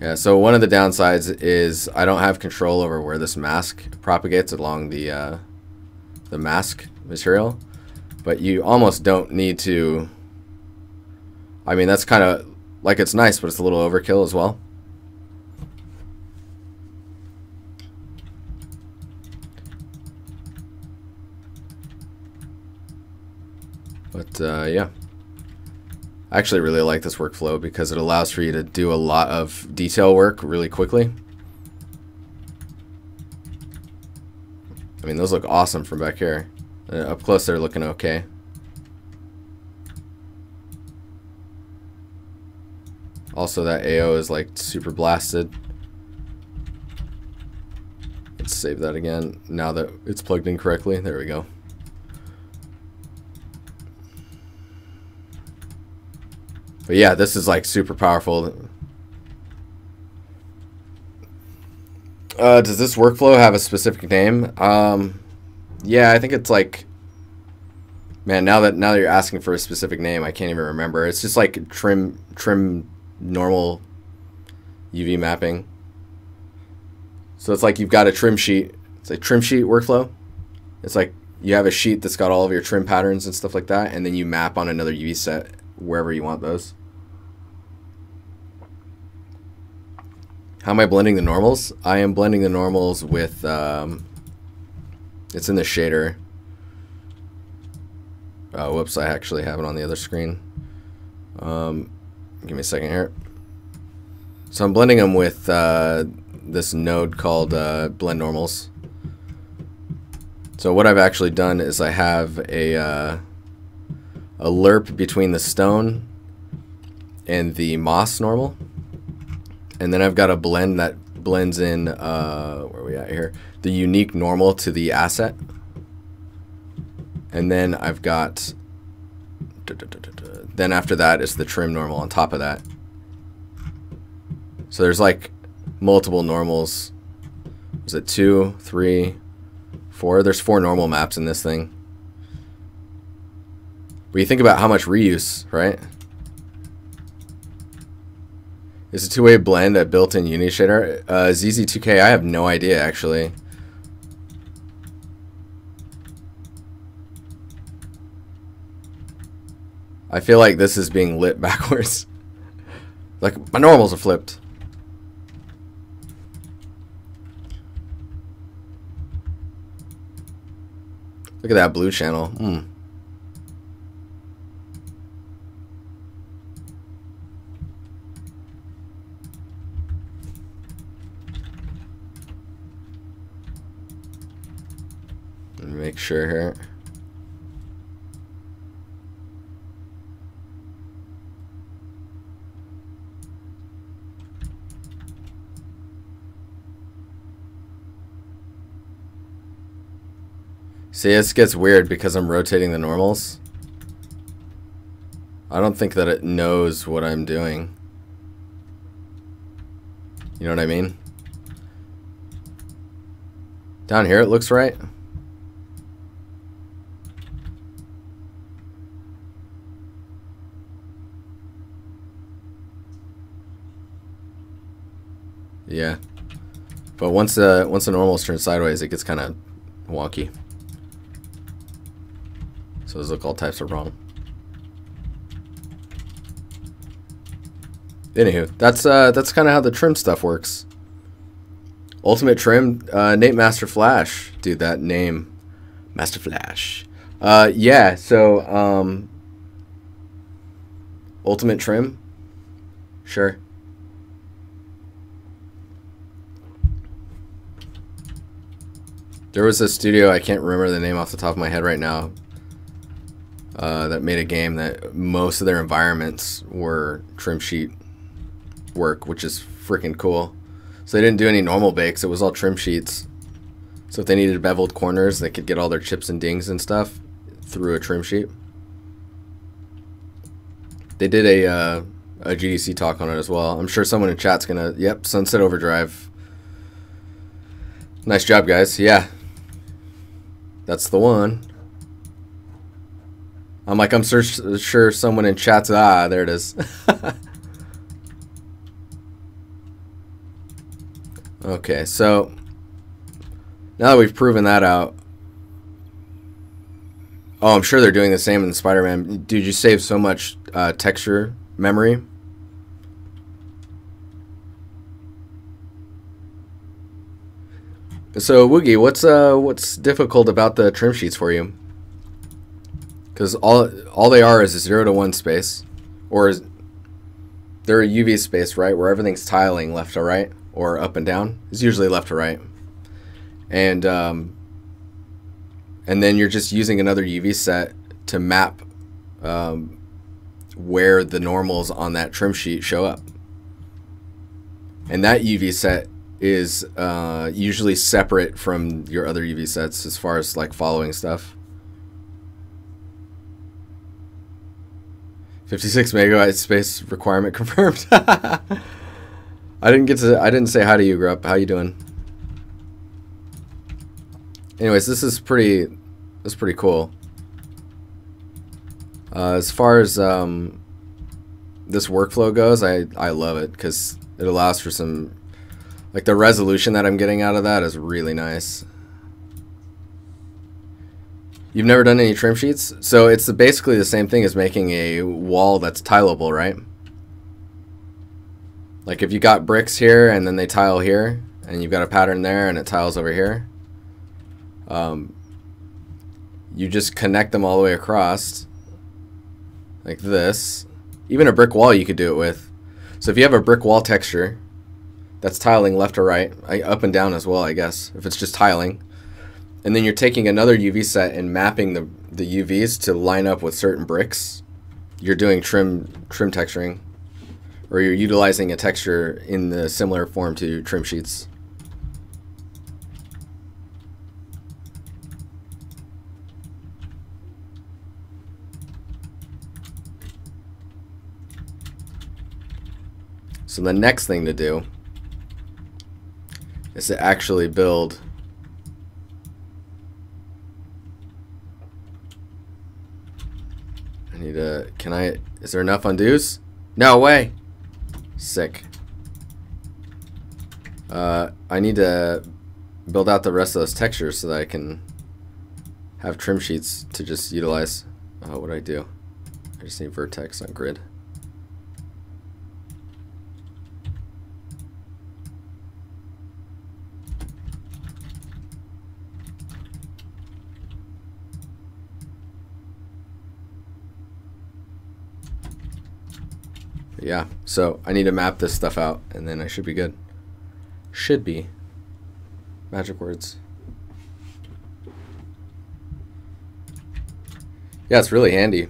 Yeah, so one of the downsides is I don't have control over where this mask propagates along the uh, the mask material, but you almost don't need to I mean, that's kind of like it's nice, but it's a little overkill as well. But uh, yeah, I actually really like this workflow because it allows for you to do a lot of detail work really quickly. I mean, those look awesome from back here. Uh, up close, they're looking okay. Also, that AO is like super blasted. Let's save that again now that it's plugged in correctly. There we go. But yeah, this is like super powerful. Uh, does this workflow have a specific name? Um, yeah, I think it's like Man, now that now that you're asking for a specific name, I can't even remember. It's just like trim trim normal UV mapping. So it's like you've got a trim sheet. It's like trim sheet workflow. It's like you have a sheet that's got all of your trim patterns and stuff like that, and then you map on another UV set wherever you want those. How am I blending the normals? I am blending the normals with, um, it's in the shader. Oh, whoops, I actually have it on the other screen. Um, give me a second here. So I'm blending them with uh, this node called uh, blend normals. So what I've actually done is I have a, uh, a lerp between the stone and the moss normal. And then I've got a blend that blends in, uh, where are we at here? The unique normal to the asset. And then I've got, da, da, da, then after that is the trim normal on top of that. So there's like multiple normals. Is it two, three, four? There's four normal maps in this thing. But you think about how much reuse, right? Is a two-way blend a built-in Unity shader? Uh, ZZ2K, I have no idea actually. I feel like this is being lit backwards. like my normals are flipped. Look at that blue channel. Hmm. make sure here. See, this gets weird because I'm rotating the normals. I don't think that it knows what I'm doing. You know what I mean? Down here it looks right. Yeah. But once uh once the normals turn sideways, it gets kind of wonky. Those look all types of wrong. Anywho, that's uh that's kind of how the trim stuff works. Ultimate Trim, uh, Nate Master Flash, dude. That name, Master Flash. Uh, yeah. So, um, Ultimate Trim, sure. There was a studio, I can't remember the name off the top of my head right now, uh, that made a game that most of their environments were trim sheet work, which is freaking cool. So they didn't do any normal bakes, it was all trim sheets. So if they needed beveled corners, they could get all their chips and dings and stuff through a trim sheet. They did a, uh, a GDC talk on it as well. I'm sure someone in chat's gonna, yep, Sunset Overdrive. Nice job, guys. Yeah, that's the one. I'm like, I'm sure, sure someone in chat's, ah, there it is. okay, so now that we've proven that out, oh, I'm sure they're doing the same in Spider-Man. Dude, you save so much uh, texture memory. So Woogie, what's uh what's difficult about the trim sheets for you? Because all all they are is a zero to one space, or is, they're a UV space, right, where everything's tiling left to right or up and down. It's usually left to right, and um, and then you're just using another UV set to map um, where the normals on that trim sheet show up, and that UV set is uh, usually separate from your other UV sets as far as like following stuff. 56 megabyte space requirement confirmed. I didn't get to I didn't say hi to you, Grupp. How you doing? Anyways, this is pretty that's pretty cool. Uh, as far as um, this workflow goes, I, I love it because it allows for some, like the resolution that I'm getting out of that is really nice. You've never done any trim sheets? So it's basically the same thing as making a wall that's tileable, right? Like if you got bricks here and then they tile here, and you've got a pattern there and it tiles over here, um, you just connect them all the way across like this. Even a brick wall you could do it with. So if you have a brick wall texture that's tiling left or right, up and down as well, I guess, if it's just tiling, and then you're taking another UV set and mapping the, the UVs to line up with certain bricks, you're doing trim trim texturing, or you're utilizing a texture in the similar form to trim sheets. So the next thing to do is to actually build I need a can I is there enough undos? No way. Sick. Uh, I need to build out the rest of those textures so that I can have trim sheets to just utilize. Uh, what do I do? I just need vertex on grid. Yeah, so I need to map this stuff out and then I should be good. Should be. Magic words. Yeah, it's really handy.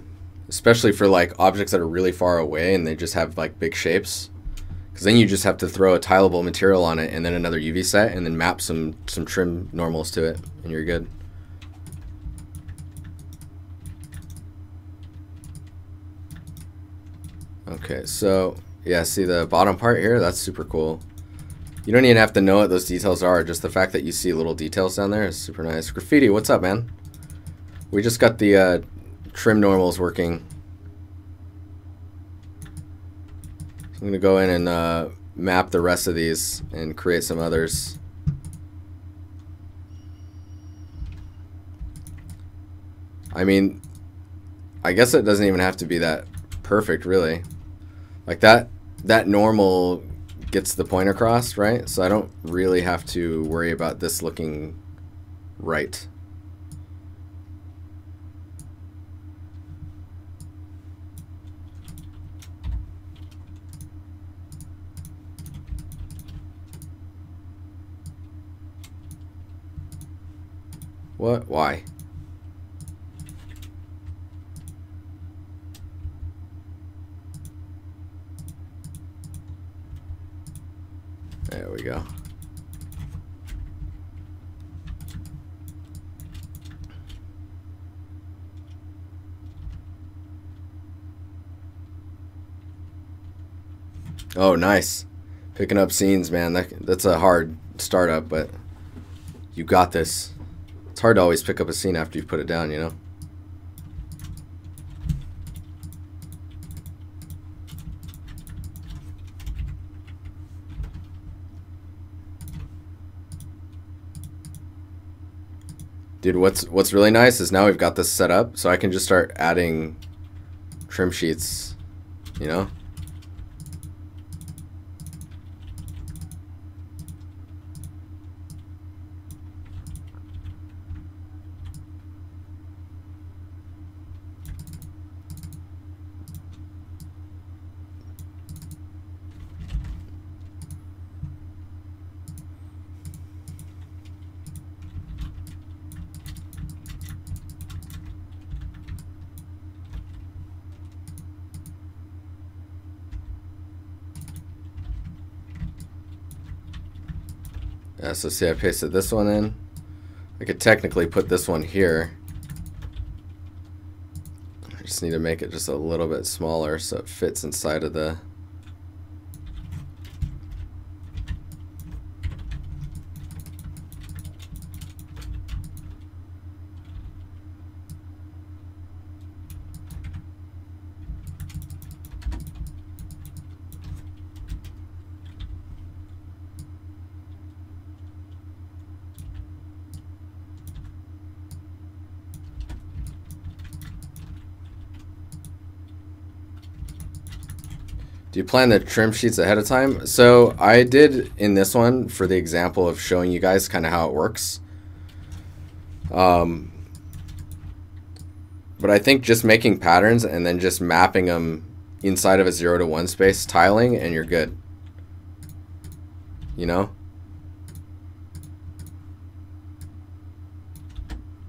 Especially for like objects that are really far away and they just have like big shapes. Because then you just have to throw a tileable material on it and then another UV set and then map some, some trim normals to it and you're good. Okay, so yeah, see the bottom part here? That's super cool. You don't even have to know what those details are. Just the fact that you see little details down there is super nice. Graffiti, what's up, man? We just got the uh, trim normals working. I'm going to go in and uh, map the rest of these and create some others. I mean, I guess it doesn't even have to be that perfect, really. Like that, that normal gets the point across, right? So I don't really have to worry about this looking right. What? Why? There we go. Oh, nice. Picking up scenes, man. That, that's a hard startup, but you got this. It's hard to always pick up a scene after you put it down, you know? Dude, what's what's really nice is now we've got this set up, so I can just start adding trim sheets, you know? Yeah, so see I pasted this one in. I could technically put this one here. I just need to make it just a little bit smaller so it fits inside of the Do you plan the trim sheets ahead of time? So I did in this one for the example of showing you guys kind of how it works. Um, but I think just making patterns and then just mapping them inside of a 0 to 1 space tiling and you're good. You know?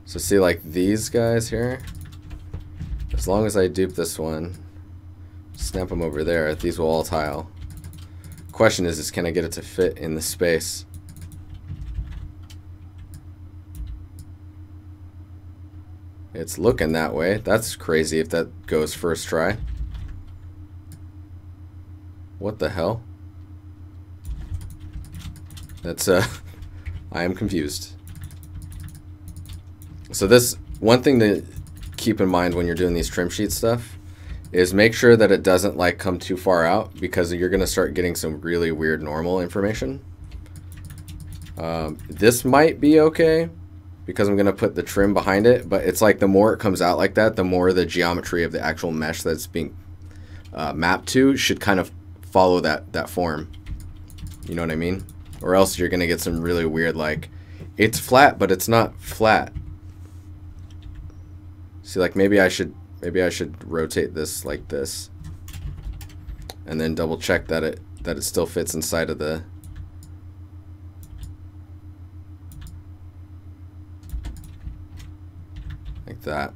So see like these guys here? As long as I dupe this one, snap them over there, these will all tile. Question is, is can I get it to fit in the space? It's looking that way. That's crazy if that goes first try. What the hell? That's, uh, I am confused. So this, one thing to keep in mind when you're doing these trim sheet stuff is make sure that it doesn't like come too far out because you're going to start getting some really weird normal information. Um, this might be okay because I'm going to put the trim behind it, but it's like the more it comes out like that, the more the geometry of the actual mesh that's being uh, mapped to should kind of follow that, that form. You know what I mean? Or else you're going to get some really weird like, it's flat, but it's not flat. See, like maybe I should maybe I should rotate this like this, and then double check that it that it still fits inside of the. Like that.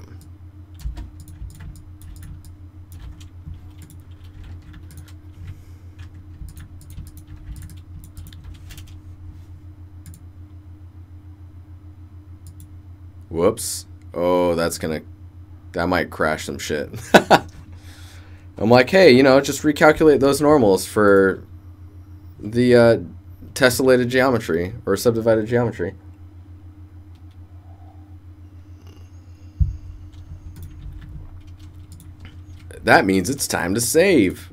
Whoops. Oh, that's gonna that might crash some shit. I'm like, hey, you know, just recalculate those normals for the uh, tessellated geometry or subdivided geometry. That means it's time to save.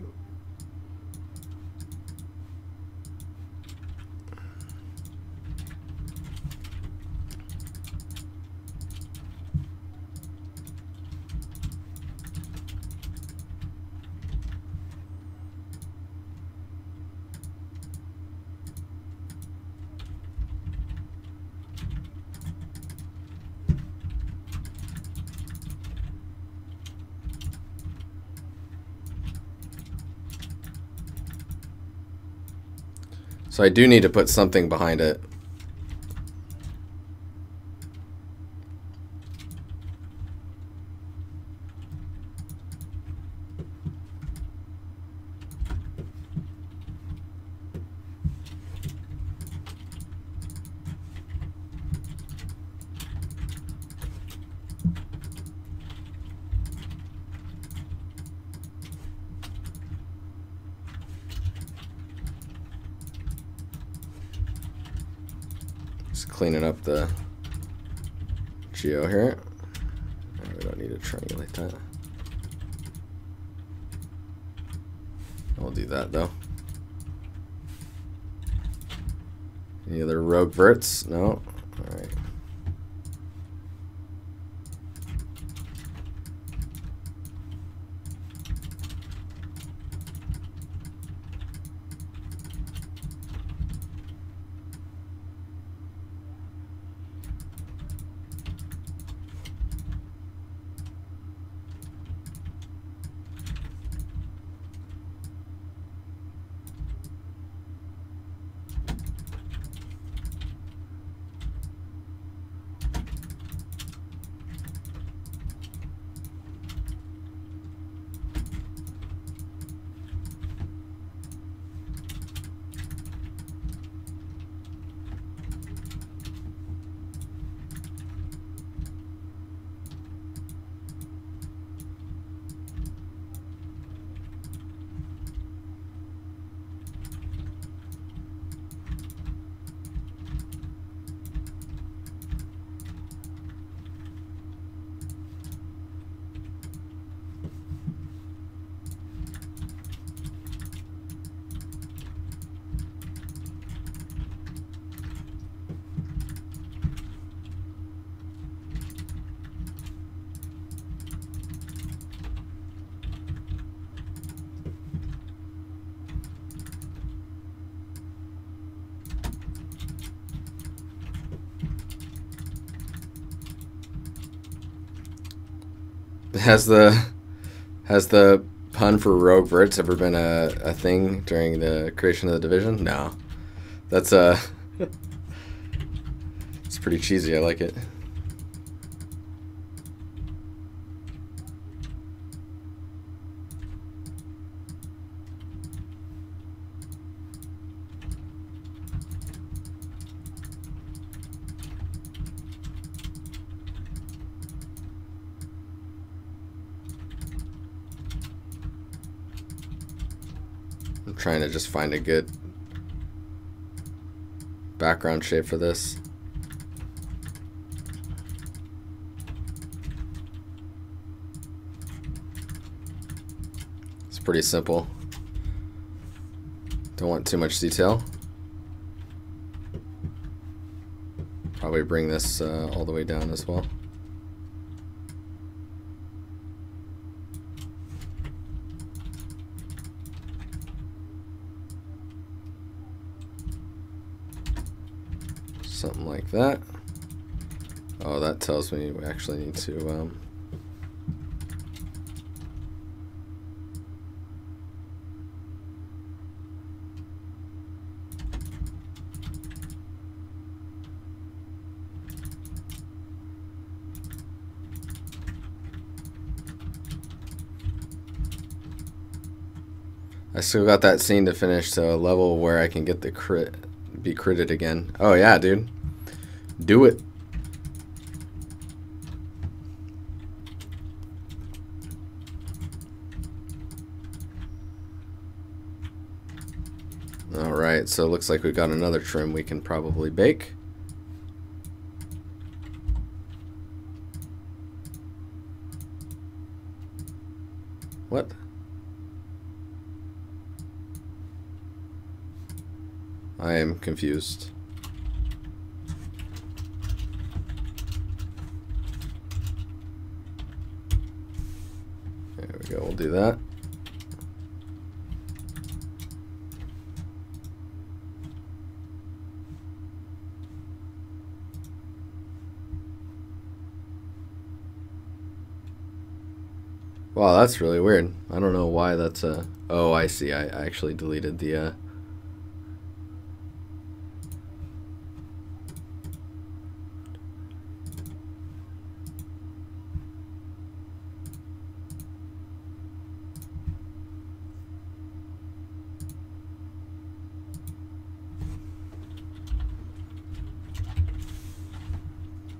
So I do need to put something behind it. Just cleaning up the geo here. We don't need to triangulate that. I'll do that though. Any other rogue verts? No? Has the has the pun for rogue verts ever been a, a thing during the creation of the division? No. That's uh It's pretty cheesy, I like it. I'm trying to find a good background shape for this. It's pretty simple. Don't want too much detail. Probably bring this uh, all the way down as well. something like that. Me we actually need to um, I still got that scene to finish to a level where I can get the crit, be critted again. Oh yeah, dude. Do it. Alright, so it looks like we've got another trim we can probably bake. What? I am confused. There we go, we'll do that. Wow, that's really weird. I don't know why that's a... Oh, I see. I actually deleted the... Uh,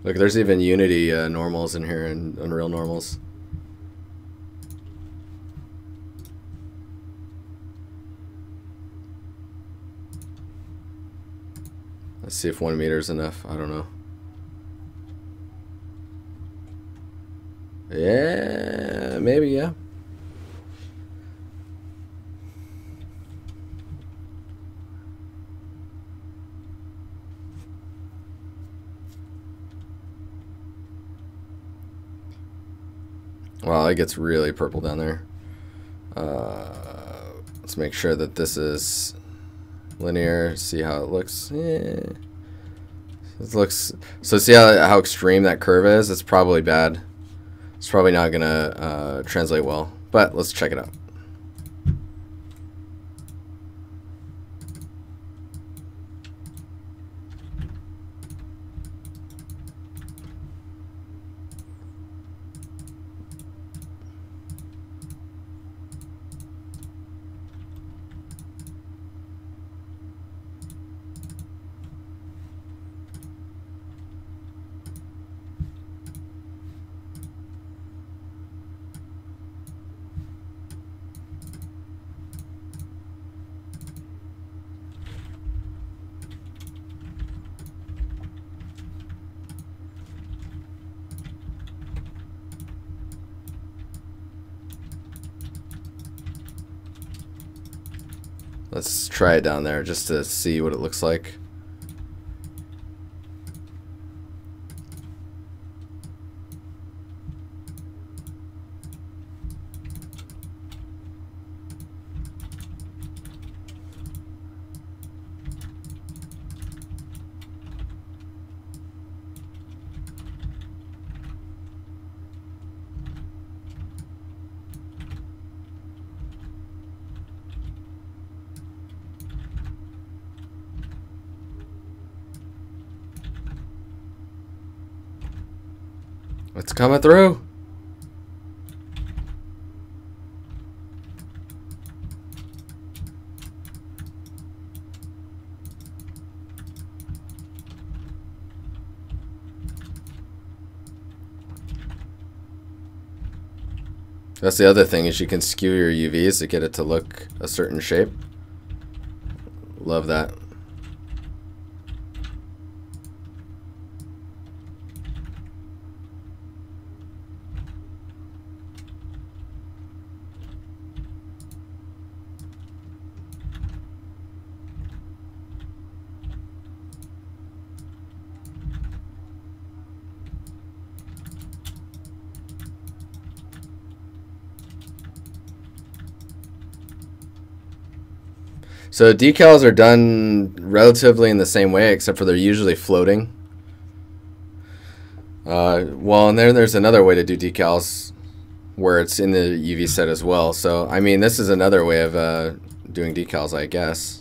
Look, there's even Unity uh, normals in here and Unreal normals. See if one meter is enough. I don't know. Yeah, maybe, yeah. Wow, it gets really purple down there. Uh, let's make sure that this is linear. See how it looks. It looks so. See how how extreme that curve is. It's probably bad. It's probably not gonna uh, translate well. But let's check it out. Let's try it down there just to see what it looks like. Coming through. That's the other thing is you can skew your UVs to get it to look a certain shape. Love that. So decals are done relatively in the same way, except for they're usually floating. Uh, well, and then there's another way to do decals where it's in the UV set as well. So, I mean, this is another way of uh, doing decals, I guess.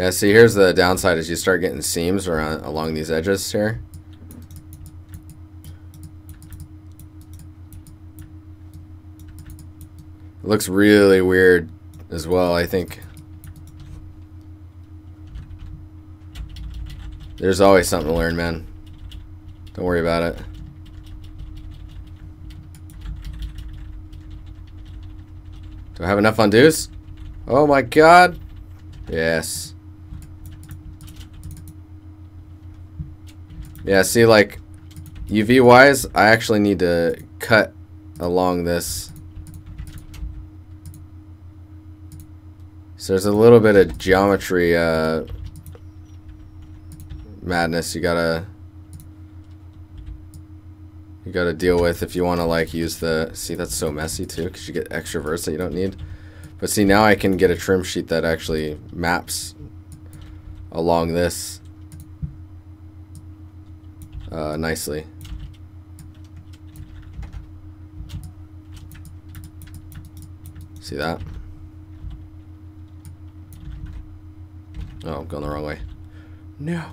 Yeah, see, here's the downside is you start getting seams around along these edges here. It looks really weird as well, I think. There's always something to learn, man. Don't worry about it. Do I have enough undos? Oh my god. Yes. Yeah, see, like, UV-wise, I actually need to cut along this. So there's a little bit of geometry uh, madness you gotta you gotta deal with if you want to like use the see that's so messy too because you get extra verts that you don't need but see now I can get a trim sheet that actually maps along this uh, nicely. See that? Oh, I'm going the wrong way. No.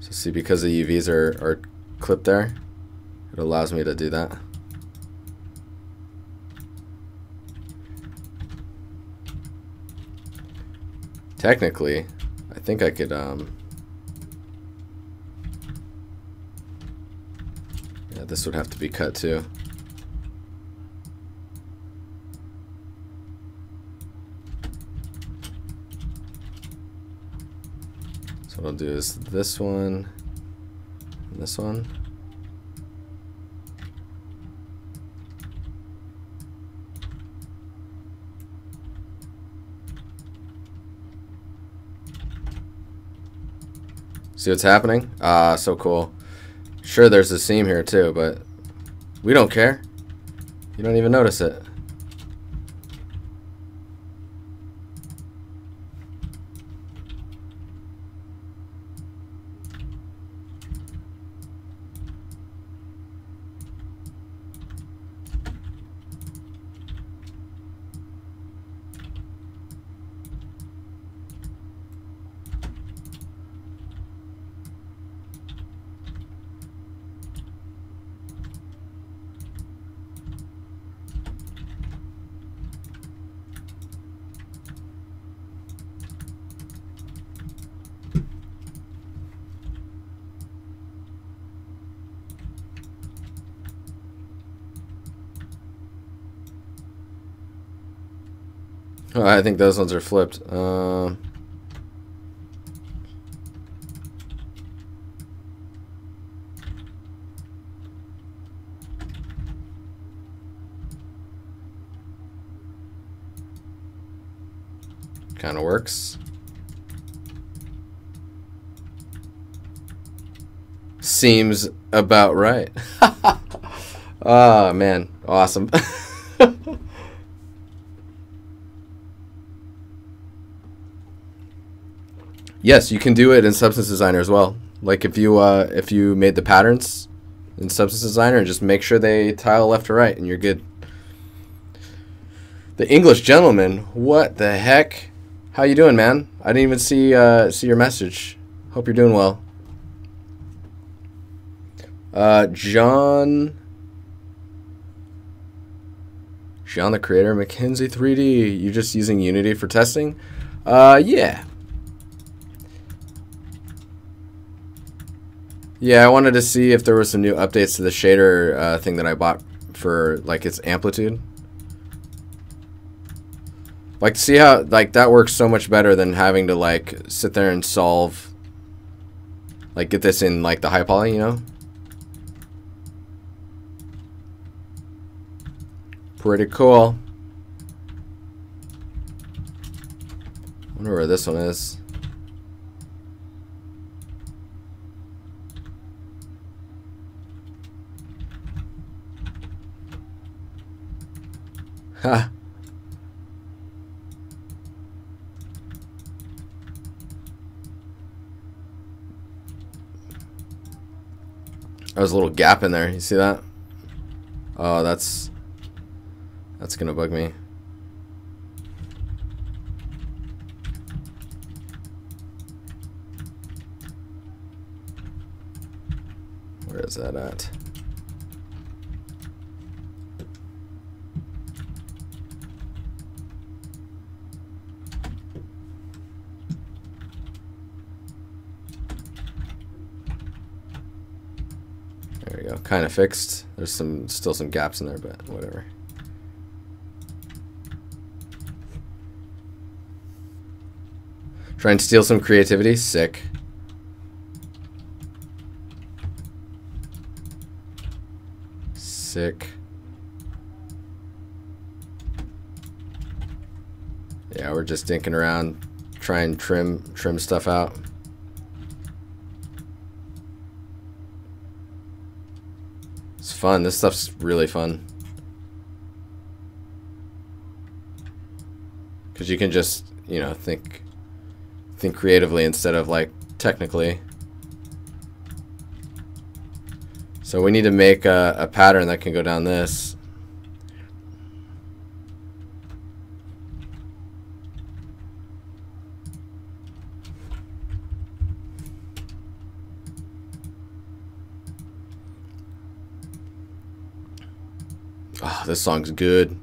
So see, because the UVs are, are clipped there, it allows me to do that. Technically, think I could, um... Yeah, this would have to be cut too. So what I'll do is this one, this one. See what's happening? Ah, so cool. Sure, there's a seam here too, but we don't care. You don't even notice it. I think those ones are flipped. Um, kind of works. Seems about right. oh, man. Awesome. Yes, you can do it in Substance Designer as well. Like if you uh, if you made the patterns in Substance Designer, just make sure they tile left to right, and you're good. The English gentleman, what the heck? How you doing, man? I didn't even see uh, see your message. Hope you're doing well. Uh, John. John the creator, Mackenzie 3D. You just using Unity for testing? Uh, yeah. Yeah, I wanted to see if there were some new updates to the shader uh, thing that I bought for like its amplitude. Like see how like that works so much better than having to like sit there and solve like get this in like the high poly, you know? Pretty cool. wonder where this one is. There's a little gap in there. You see that? Oh, that's that's gonna bug me. Where is that at? There we go. Kind of fixed. There's some still some gaps in there, but whatever. Try and steal some creativity. Sick. Sick. Yeah, we're just dinking around, try and trim trim stuff out. It's fun. This stuff's really fun. Because you can just, you know, think think creatively instead of like technically. So we need to make a, a pattern that can go down this. Oh, this song's good.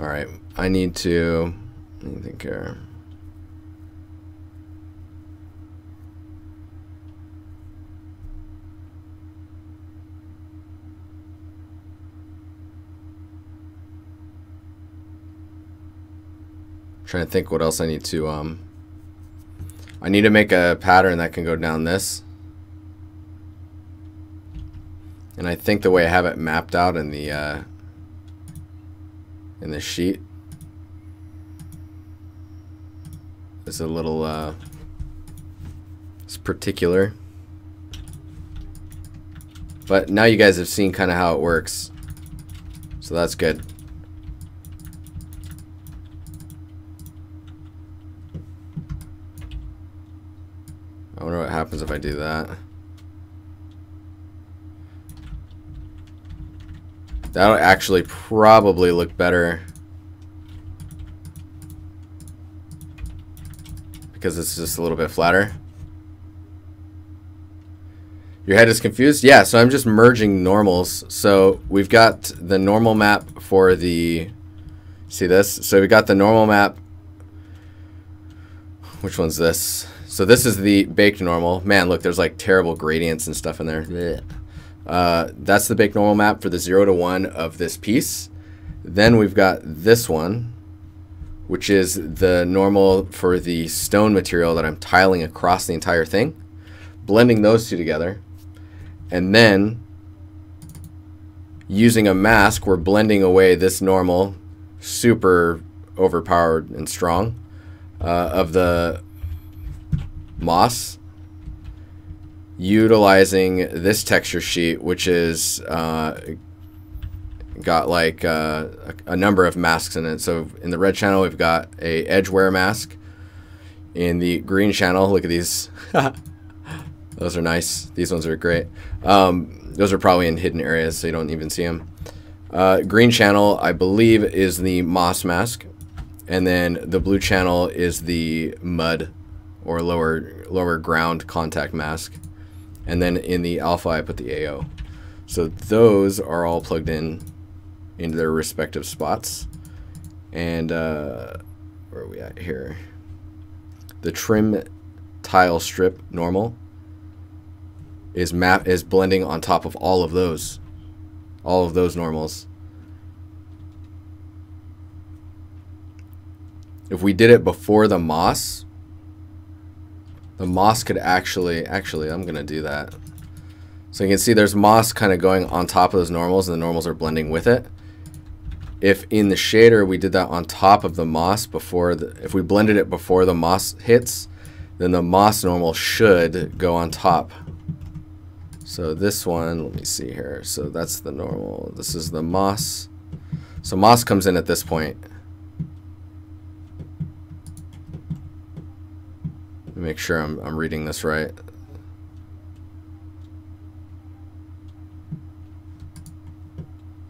All right, I need to Anything care? Trying to think what else I need to um I need to make a pattern that can go down this. And I think the way I have it mapped out in the uh, in the sheet is a little uh, it's particular. But now you guys have seen kind of how it works. So that's good. I wonder what happens if I do that. That'll actually probably look better. because it's just a little bit flatter. Your head is confused? Yeah, so I'm just merging normals. So we've got the normal map for the, see this? So we got the normal map. Which one's this? So this is the baked normal. Man, look, there's like terrible gradients and stuff in there. Uh, that's the baked normal map for the 0 to 1 of this piece. Then we've got this one, which is the normal for the stone material that I'm tiling across the entire thing, blending those two together, and then using a mask, we're blending away this normal, super overpowered and strong uh, of the moss, utilizing this texture sheet, which is uh, got like uh, a, number of masks in it. So in the red channel, we've got a edge wear mask. In the green channel, look at these. those are nice. These ones are great. Um, those are probably in hidden areas, so you don't even see them. Uh, green channel, I believe, is the moss mask, and then the blue channel is the mud or lower lower ground contact mask, and then in the alpha, I put the AO. So those are all plugged in into their respective spots. And uh, where are we at here? The trim tile strip normal is map is blending on top of all of those. All of those normals. If we did it before the moss, the moss could actually, actually, I'm going to do that. So you can see there's moss kind of going on top of those normals and the normals are blending with it if in the shader we did that on top of the moss before the, if we blended it before the moss hits, then the moss normal should go on top. So this one, let me see here. So that's the normal. This is the moss. So moss comes in at this point. Make sure I'm, I'm reading this right.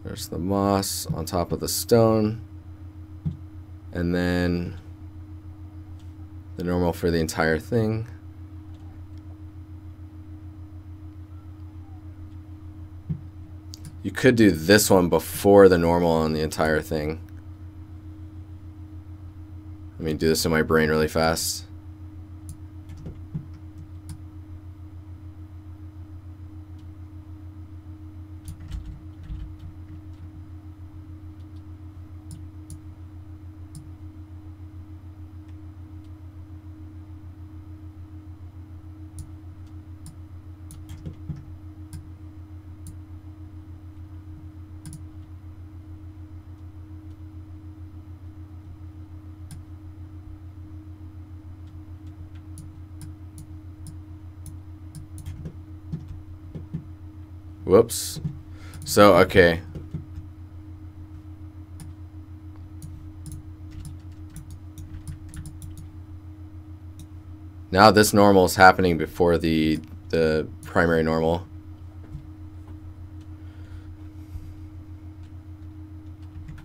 There's the moss on top of the stone. And then the normal for the entire thing. You could do this one before the normal on the entire thing. Let me do this in my brain really fast. Whoops. So, okay. Now this normal is happening before the the primary normal.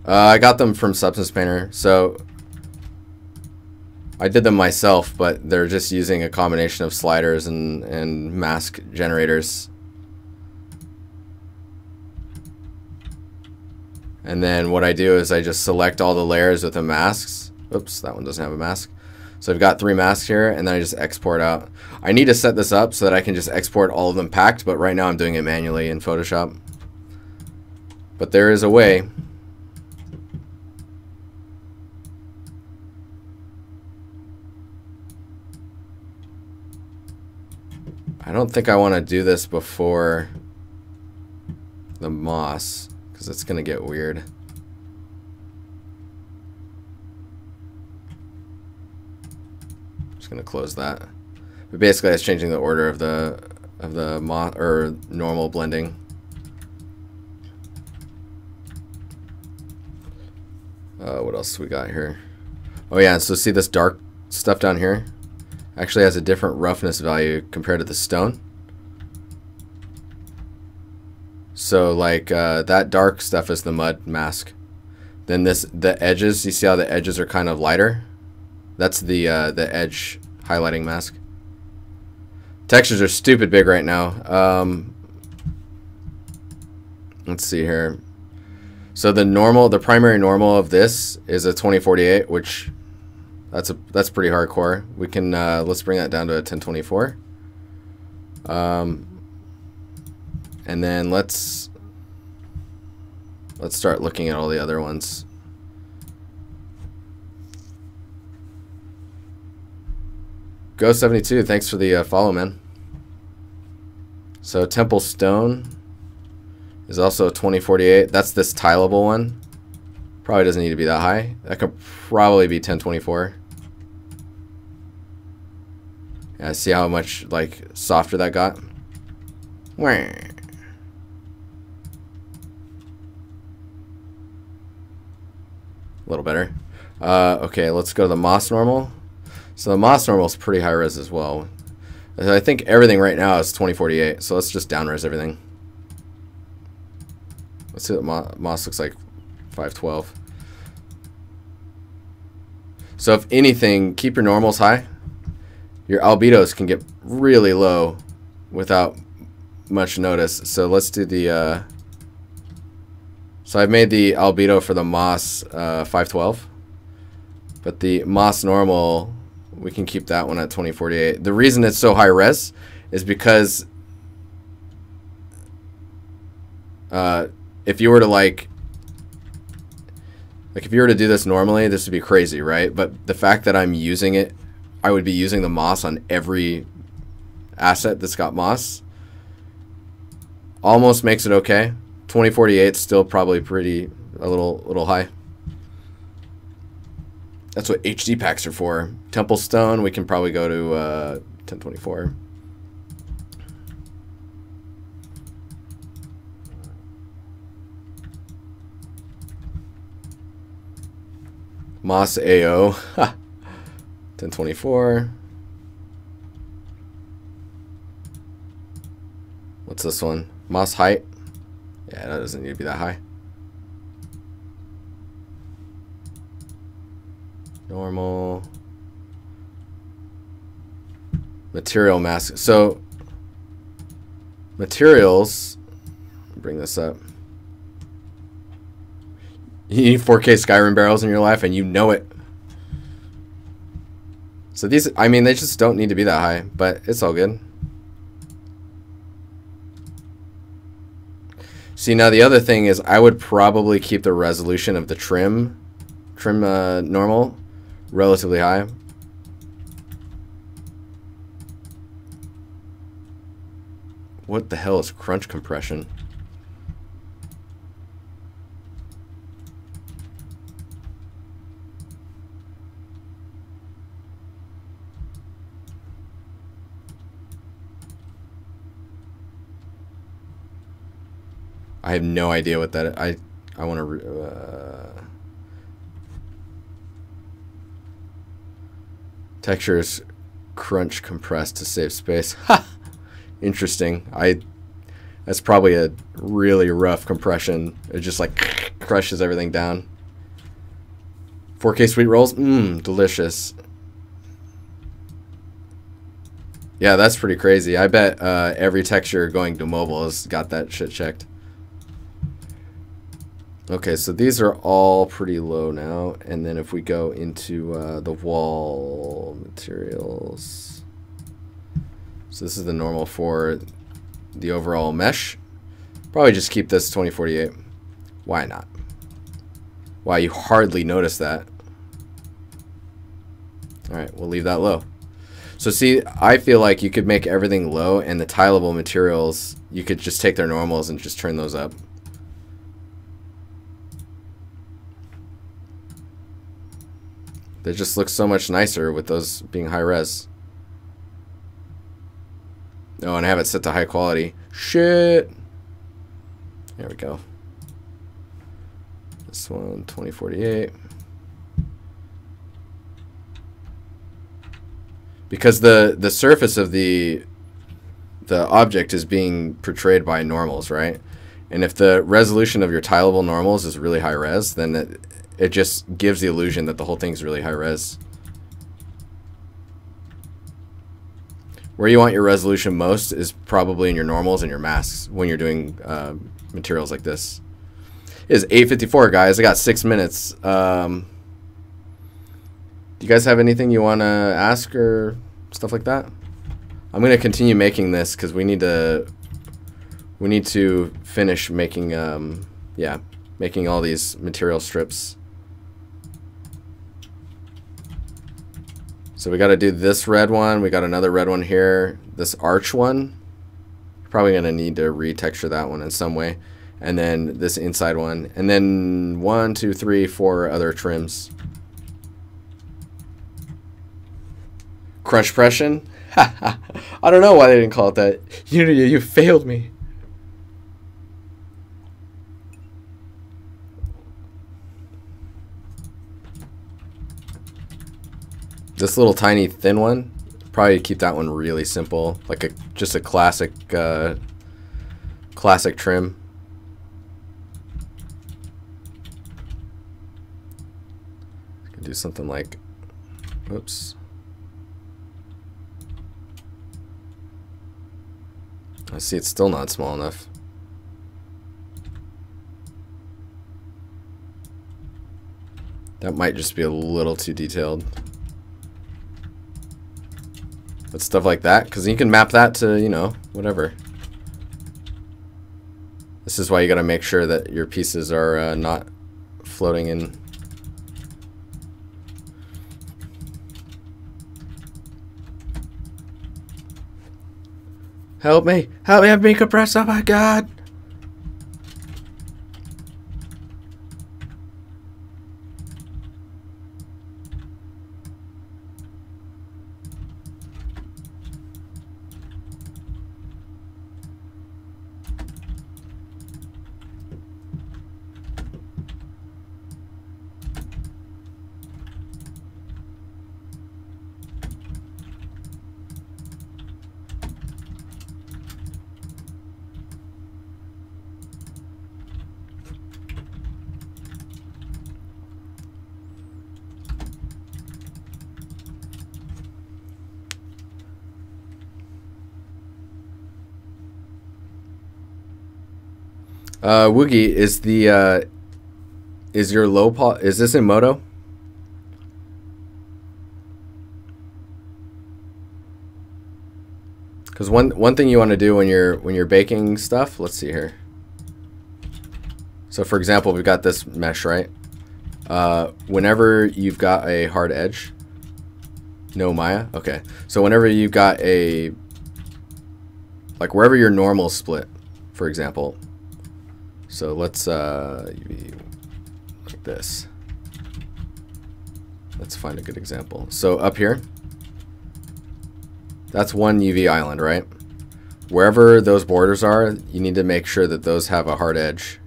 Uh, I got them from Substance Painter, so I did them myself, but they're just using a combination of sliders and, and mask generators. And then what I do is I just select all the layers with the masks. Oops, that one doesn't have a mask. So I've got three masks here, and then I just export out. I need to set this up so that I can just export all of them packed, but right now I'm doing it manually in Photoshop. But there is a way. I don't think I want to do this before the moss it's to get weird. Just to close that. But basically, it's changing the order of the of the mo or normal blending. Uh, what else we got here? Oh yeah, so see this dark stuff down here? Actually has a different roughness value compared to the stone. So like uh, that dark stuff is the mud mask. Then this the edges. You see how the edges are kind of lighter? That's the uh, the edge highlighting mask. Textures are stupid big right now. Um, let's see here. So the normal, the primary normal of this is a 2048, which that's a that's pretty hardcore. We can uh, let's bring that down to a 1024. Um, and then let's let's start looking at all the other ones. Go72, thanks for the uh, follow, man. So Temple Stone is also 2048. That's this tileable one. Probably doesn't need to be that high. That could probably be 1024. Yeah, see how much like softer that got? Wah. A little better. Uh, okay, let's go to the Moss normal. So the Moss normal is pretty high res as well. I think everything right now is 2048, so let's just down res everything. Let's see what moss looks like 512. So if anything, keep your normals high. Your albedos can get really low without much notice. So let's do the... Uh, so I've made the albedo for the Moss uh, 512. But the Moss normal, we can keep that one at 2048. The reason it's so high res is because uh, if you were to like like if you were to do this normally, this would be crazy, right? But the fact that I'm using it, I would be using the Moss on every asset that's got Moss Almost makes it okay. 2048 still probably pretty a little little high. That's what HD packs are for. Temple Stone, we can probably go to uh, 1024. MOS AO. 1024. What's this one? MOS height. Yeah, that doesn't need to be that high. Normal. Material mask. So, materials. Bring this up. You need 4K Skyrim barrels in your life, and you know it. So these, I mean, they just don't need to be that high, but it's all good. See, now the other thing is I would probably keep the resolution of the trim, trim uh, normal, relatively high. What the hell is crunch compression? I have no idea what that. I I want to. Uh, textures crunch compressed to save space. Ha! Interesting. I. That's probably a really rough compression. It just like crushes everything down. 4K sweet rolls, mmm, delicious. Yeah, that's pretty crazy. I bet uh, every texture going to mobile has got that shit checked. Okay, so these are all pretty low now. And then if we go into uh, the wall materials. So this is the normal for the overall mesh. Probably just keep this 2048. Why not? Why, you hardly notice that. Alright, we'll leave that low. So see, I feel like you could make everything low and the tileable materials, you could just take their normals and just turn those up. They just look so much nicer with those being high res. Oh, and I have it set to high quality. Shit. There we go. This one, 2048. Because the, the surface of the the object is being portrayed by normals, right? And if the resolution of your tileable normals is really high res, then it, it just gives the illusion that the whole thing's really high res. Where you want your resolution most is probably in your normals and your masks when you're doing uh, materials like this. It is 8.54, guys. I got six minutes. Um, do you guys have anything you want to ask or stuff like that? I'm going to continue making this because we need to we need to finish making um, yeah making all these material strips So we got to do this red one. We got another red one here. This arch one. Probably going to need to retexture that one in some way. And then this inside one. And then one, two, three, four other trims. Crunch pression? I don't know why they didn't call it that. Unity, you failed me. This little tiny thin one, probably keep that one really simple, like a just a classic uh, classic trim. Can do something like, oops. I see it's still not small enough. That might just be a little too detailed. But stuff like that, because you can map that to, you know, whatever. This is why you got to make sure that your pieces are uh, not floating in. Help me! Help me! I'm being compressed! Oh my god! Uh, Woogie, is the uh, is your low paw? Is this in Modo? Because one one thing you want to do when you're when you're baking stuff. Let's see here. So for example, we've got this mesh, right? Uh, whenever you've got a hard edge, no Maya. Okay. So whenever you've got a like wherever your normal split, for example, so let's uh, like this. Let's find a good example. So up here, that's one UV island, right? Wherever those borders are, you need to make sure that those have a hard edge.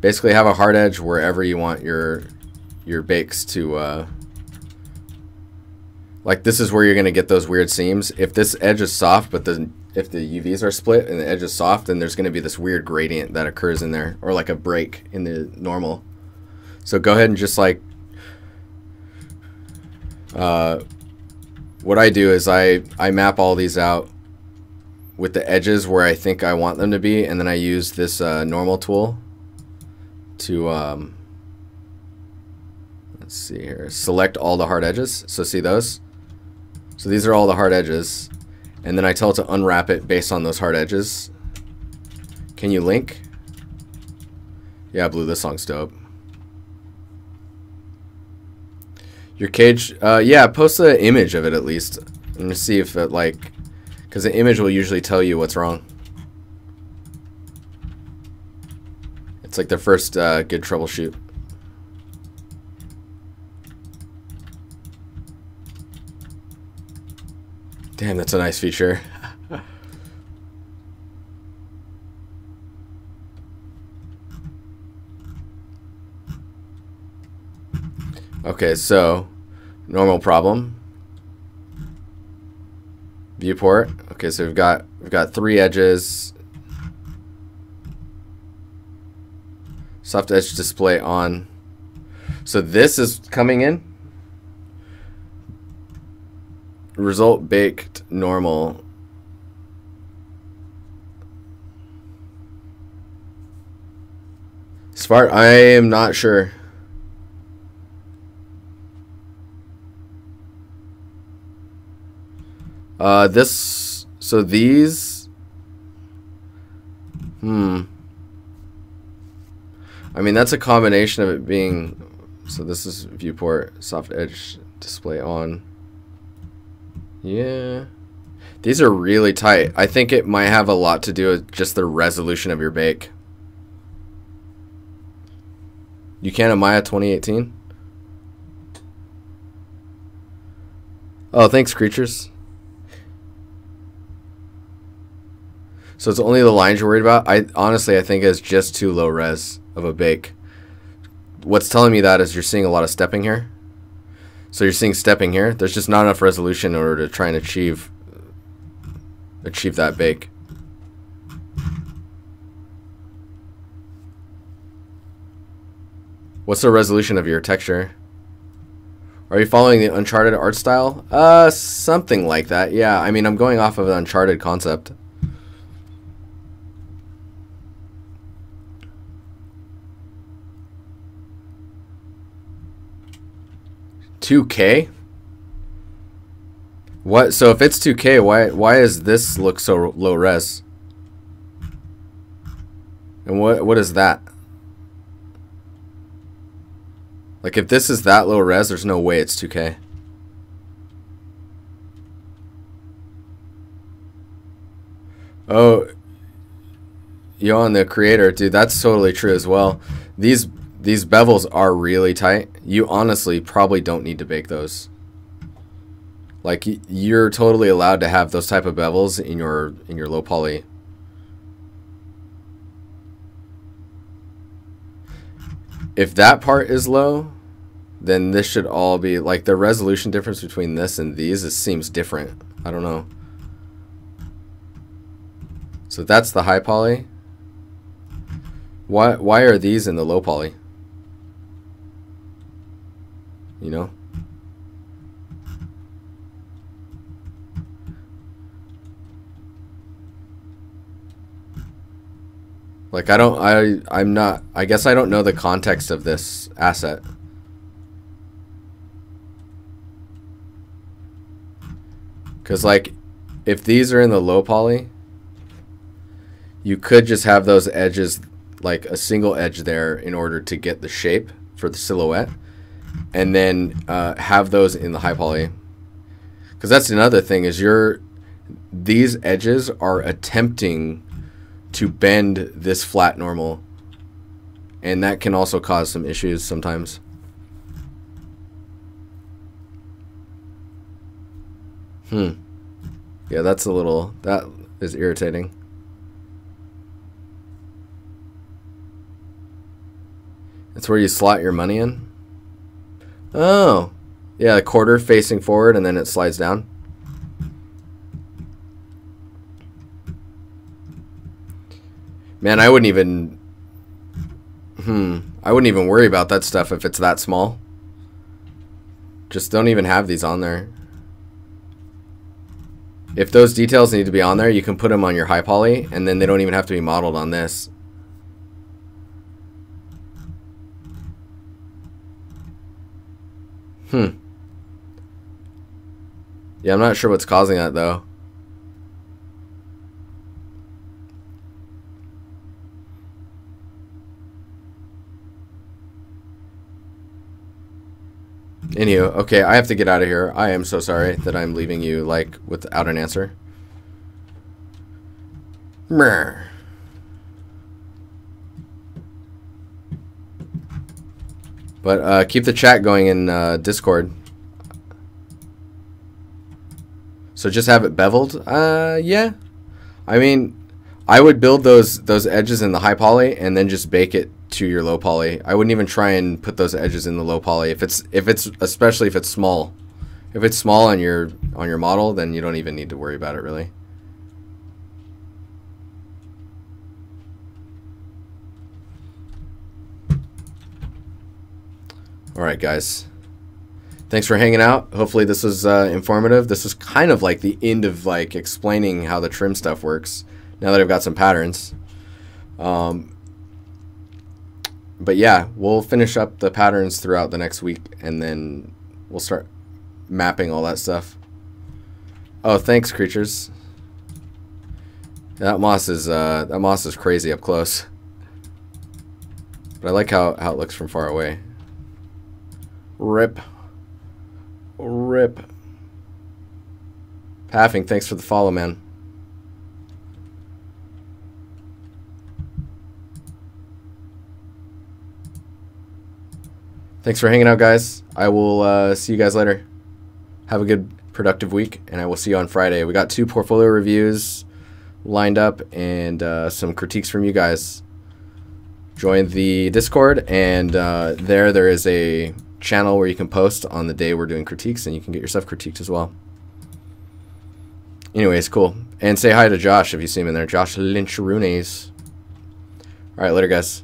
Basically have a hard edge wherever you want your your bakes to uh, like this is where you're going to get those weird seams. If this edge is soft, but the if the UVs are split and the edge is soft, then there's going to be this weird gradient that occurs in there, or like a break in the normal. So go ahead and just like, uh, what I do is I, I map all these out with the edges where I think I want them to be, and then I use this uh, normal tool to, um, let's see here, select all the hard edges. So see those? So these are all the hard edges. And then I tell it to unwrap it based on those hard edges. Can you link? Yeah, Blue, this song's dope. Your cage, uh, yeah, post an image of it at least. And see if it, like, because the image will usually tell you what's wrong. It's like the first uh, good troubleshoot. Damn, that's a nice feature. okay, so normal problem. Viewport. Okay, so we've got we've got three edges. Soft edge display on. So this is coming in. Result baked normal Smart, I am not sure. Uh, this, so these, hmm. I mean, that's a combination of it being, so this is viewport, soft edge display on. Yeah. These are really tight. I think it might have a lot to do with just the resolution of your bake. You can not Maya 2018? Oh, thanks, creatures. So it's only the lines you're worried about? I honestly I think it's just too low res of a bake. What's telling me that is you're seeing a lot of stepping here. So you're seeing stepping here. There's just not enough resolution in order to try and achieve achieve that bake. What's the resolution of your texture? Are you following the Uncharted art style? Uh, something like that. Yeah, I mean, I'm going off of an Uncharted concept. Two K. What? So if it's two K, why why is this look so low res? And what what is that? Like if this is that low res, there's no way it's 2K. Oh, Yohan, the creator, dude, that's totally true as well. These these bevels are really tight. You honestly probably don't need to bake those. Like you're totally allowed to have those type of bevels in your in your low poly. If that part is low, then this should all be like the resolution difference between this and these it seems different I don't know so that's the high poly why why are these in the low poly you know like I don't I I'm not I guess I don't know the context of this asset Because, like, if these are in the low poly, you could just have those edges, like a single edge there in order to get the shape for the silhouette. And then uh, have those in the high poly. Because that's another thing is you're, these edges are attempting to bend this flat normal. And that can also cause some issues sometimes. Hmm. Yeah, that's a little... That is irritating. That's where you slot your money in? Oh. Yeah, a quarter facing forward and then it slides down. Man, I wouldn't even... Hmm. I wouldn't even worry about that stuff if it's that small. Just don't even have these on there. If those details need to be on there, you can put them on your high poly, and then they don't even have to be modeled on this. Hmm. Yeah, I'm not sure what's causing that, though. Anywho, okay, I have to get out of here. I am so sorry that I'm leaving you, like, without an answer. But uh, keep the chat going in uh, Discord. So just have it beveled? Uh, yeah. I mean, I would build those those edges in the high poly and then just bake it to your low poly. I wouldn't even try and put those edges in the low poly if it's if it's especially if it's small. If it's small on your on your model, then you don't even need to worry about it really. All right, guys. Thanks for hanging out. Hopefully this was uh, informative. This is kind of like the end of like explaining how the trim stuff works. Now that I've got some patterns. Um, but yeah, we'll finish up the patterns throughout the next week, and then we'll start mapping all that stuff. Oh, thanks, creatures. That moss is uh, that moss is crazy up close. But I like how, how it looks from far away. Rip. Rip. Paffing, thanks for the follow, man. Thanks for hanging out, guys. I will uh, see you guys later. Have a good, productive week, and I will see you on Friday. We got two portfolio reviews lined up and uh, some critiques from you guys. Join the Discord, and uh, there there is a channel where you can post on the day we're doing critiques, and you can get yourself critiqued as well. Anyways, cool. And say hi to Josh if you see him in there. Josh Lynch Runes. All right, later, guys.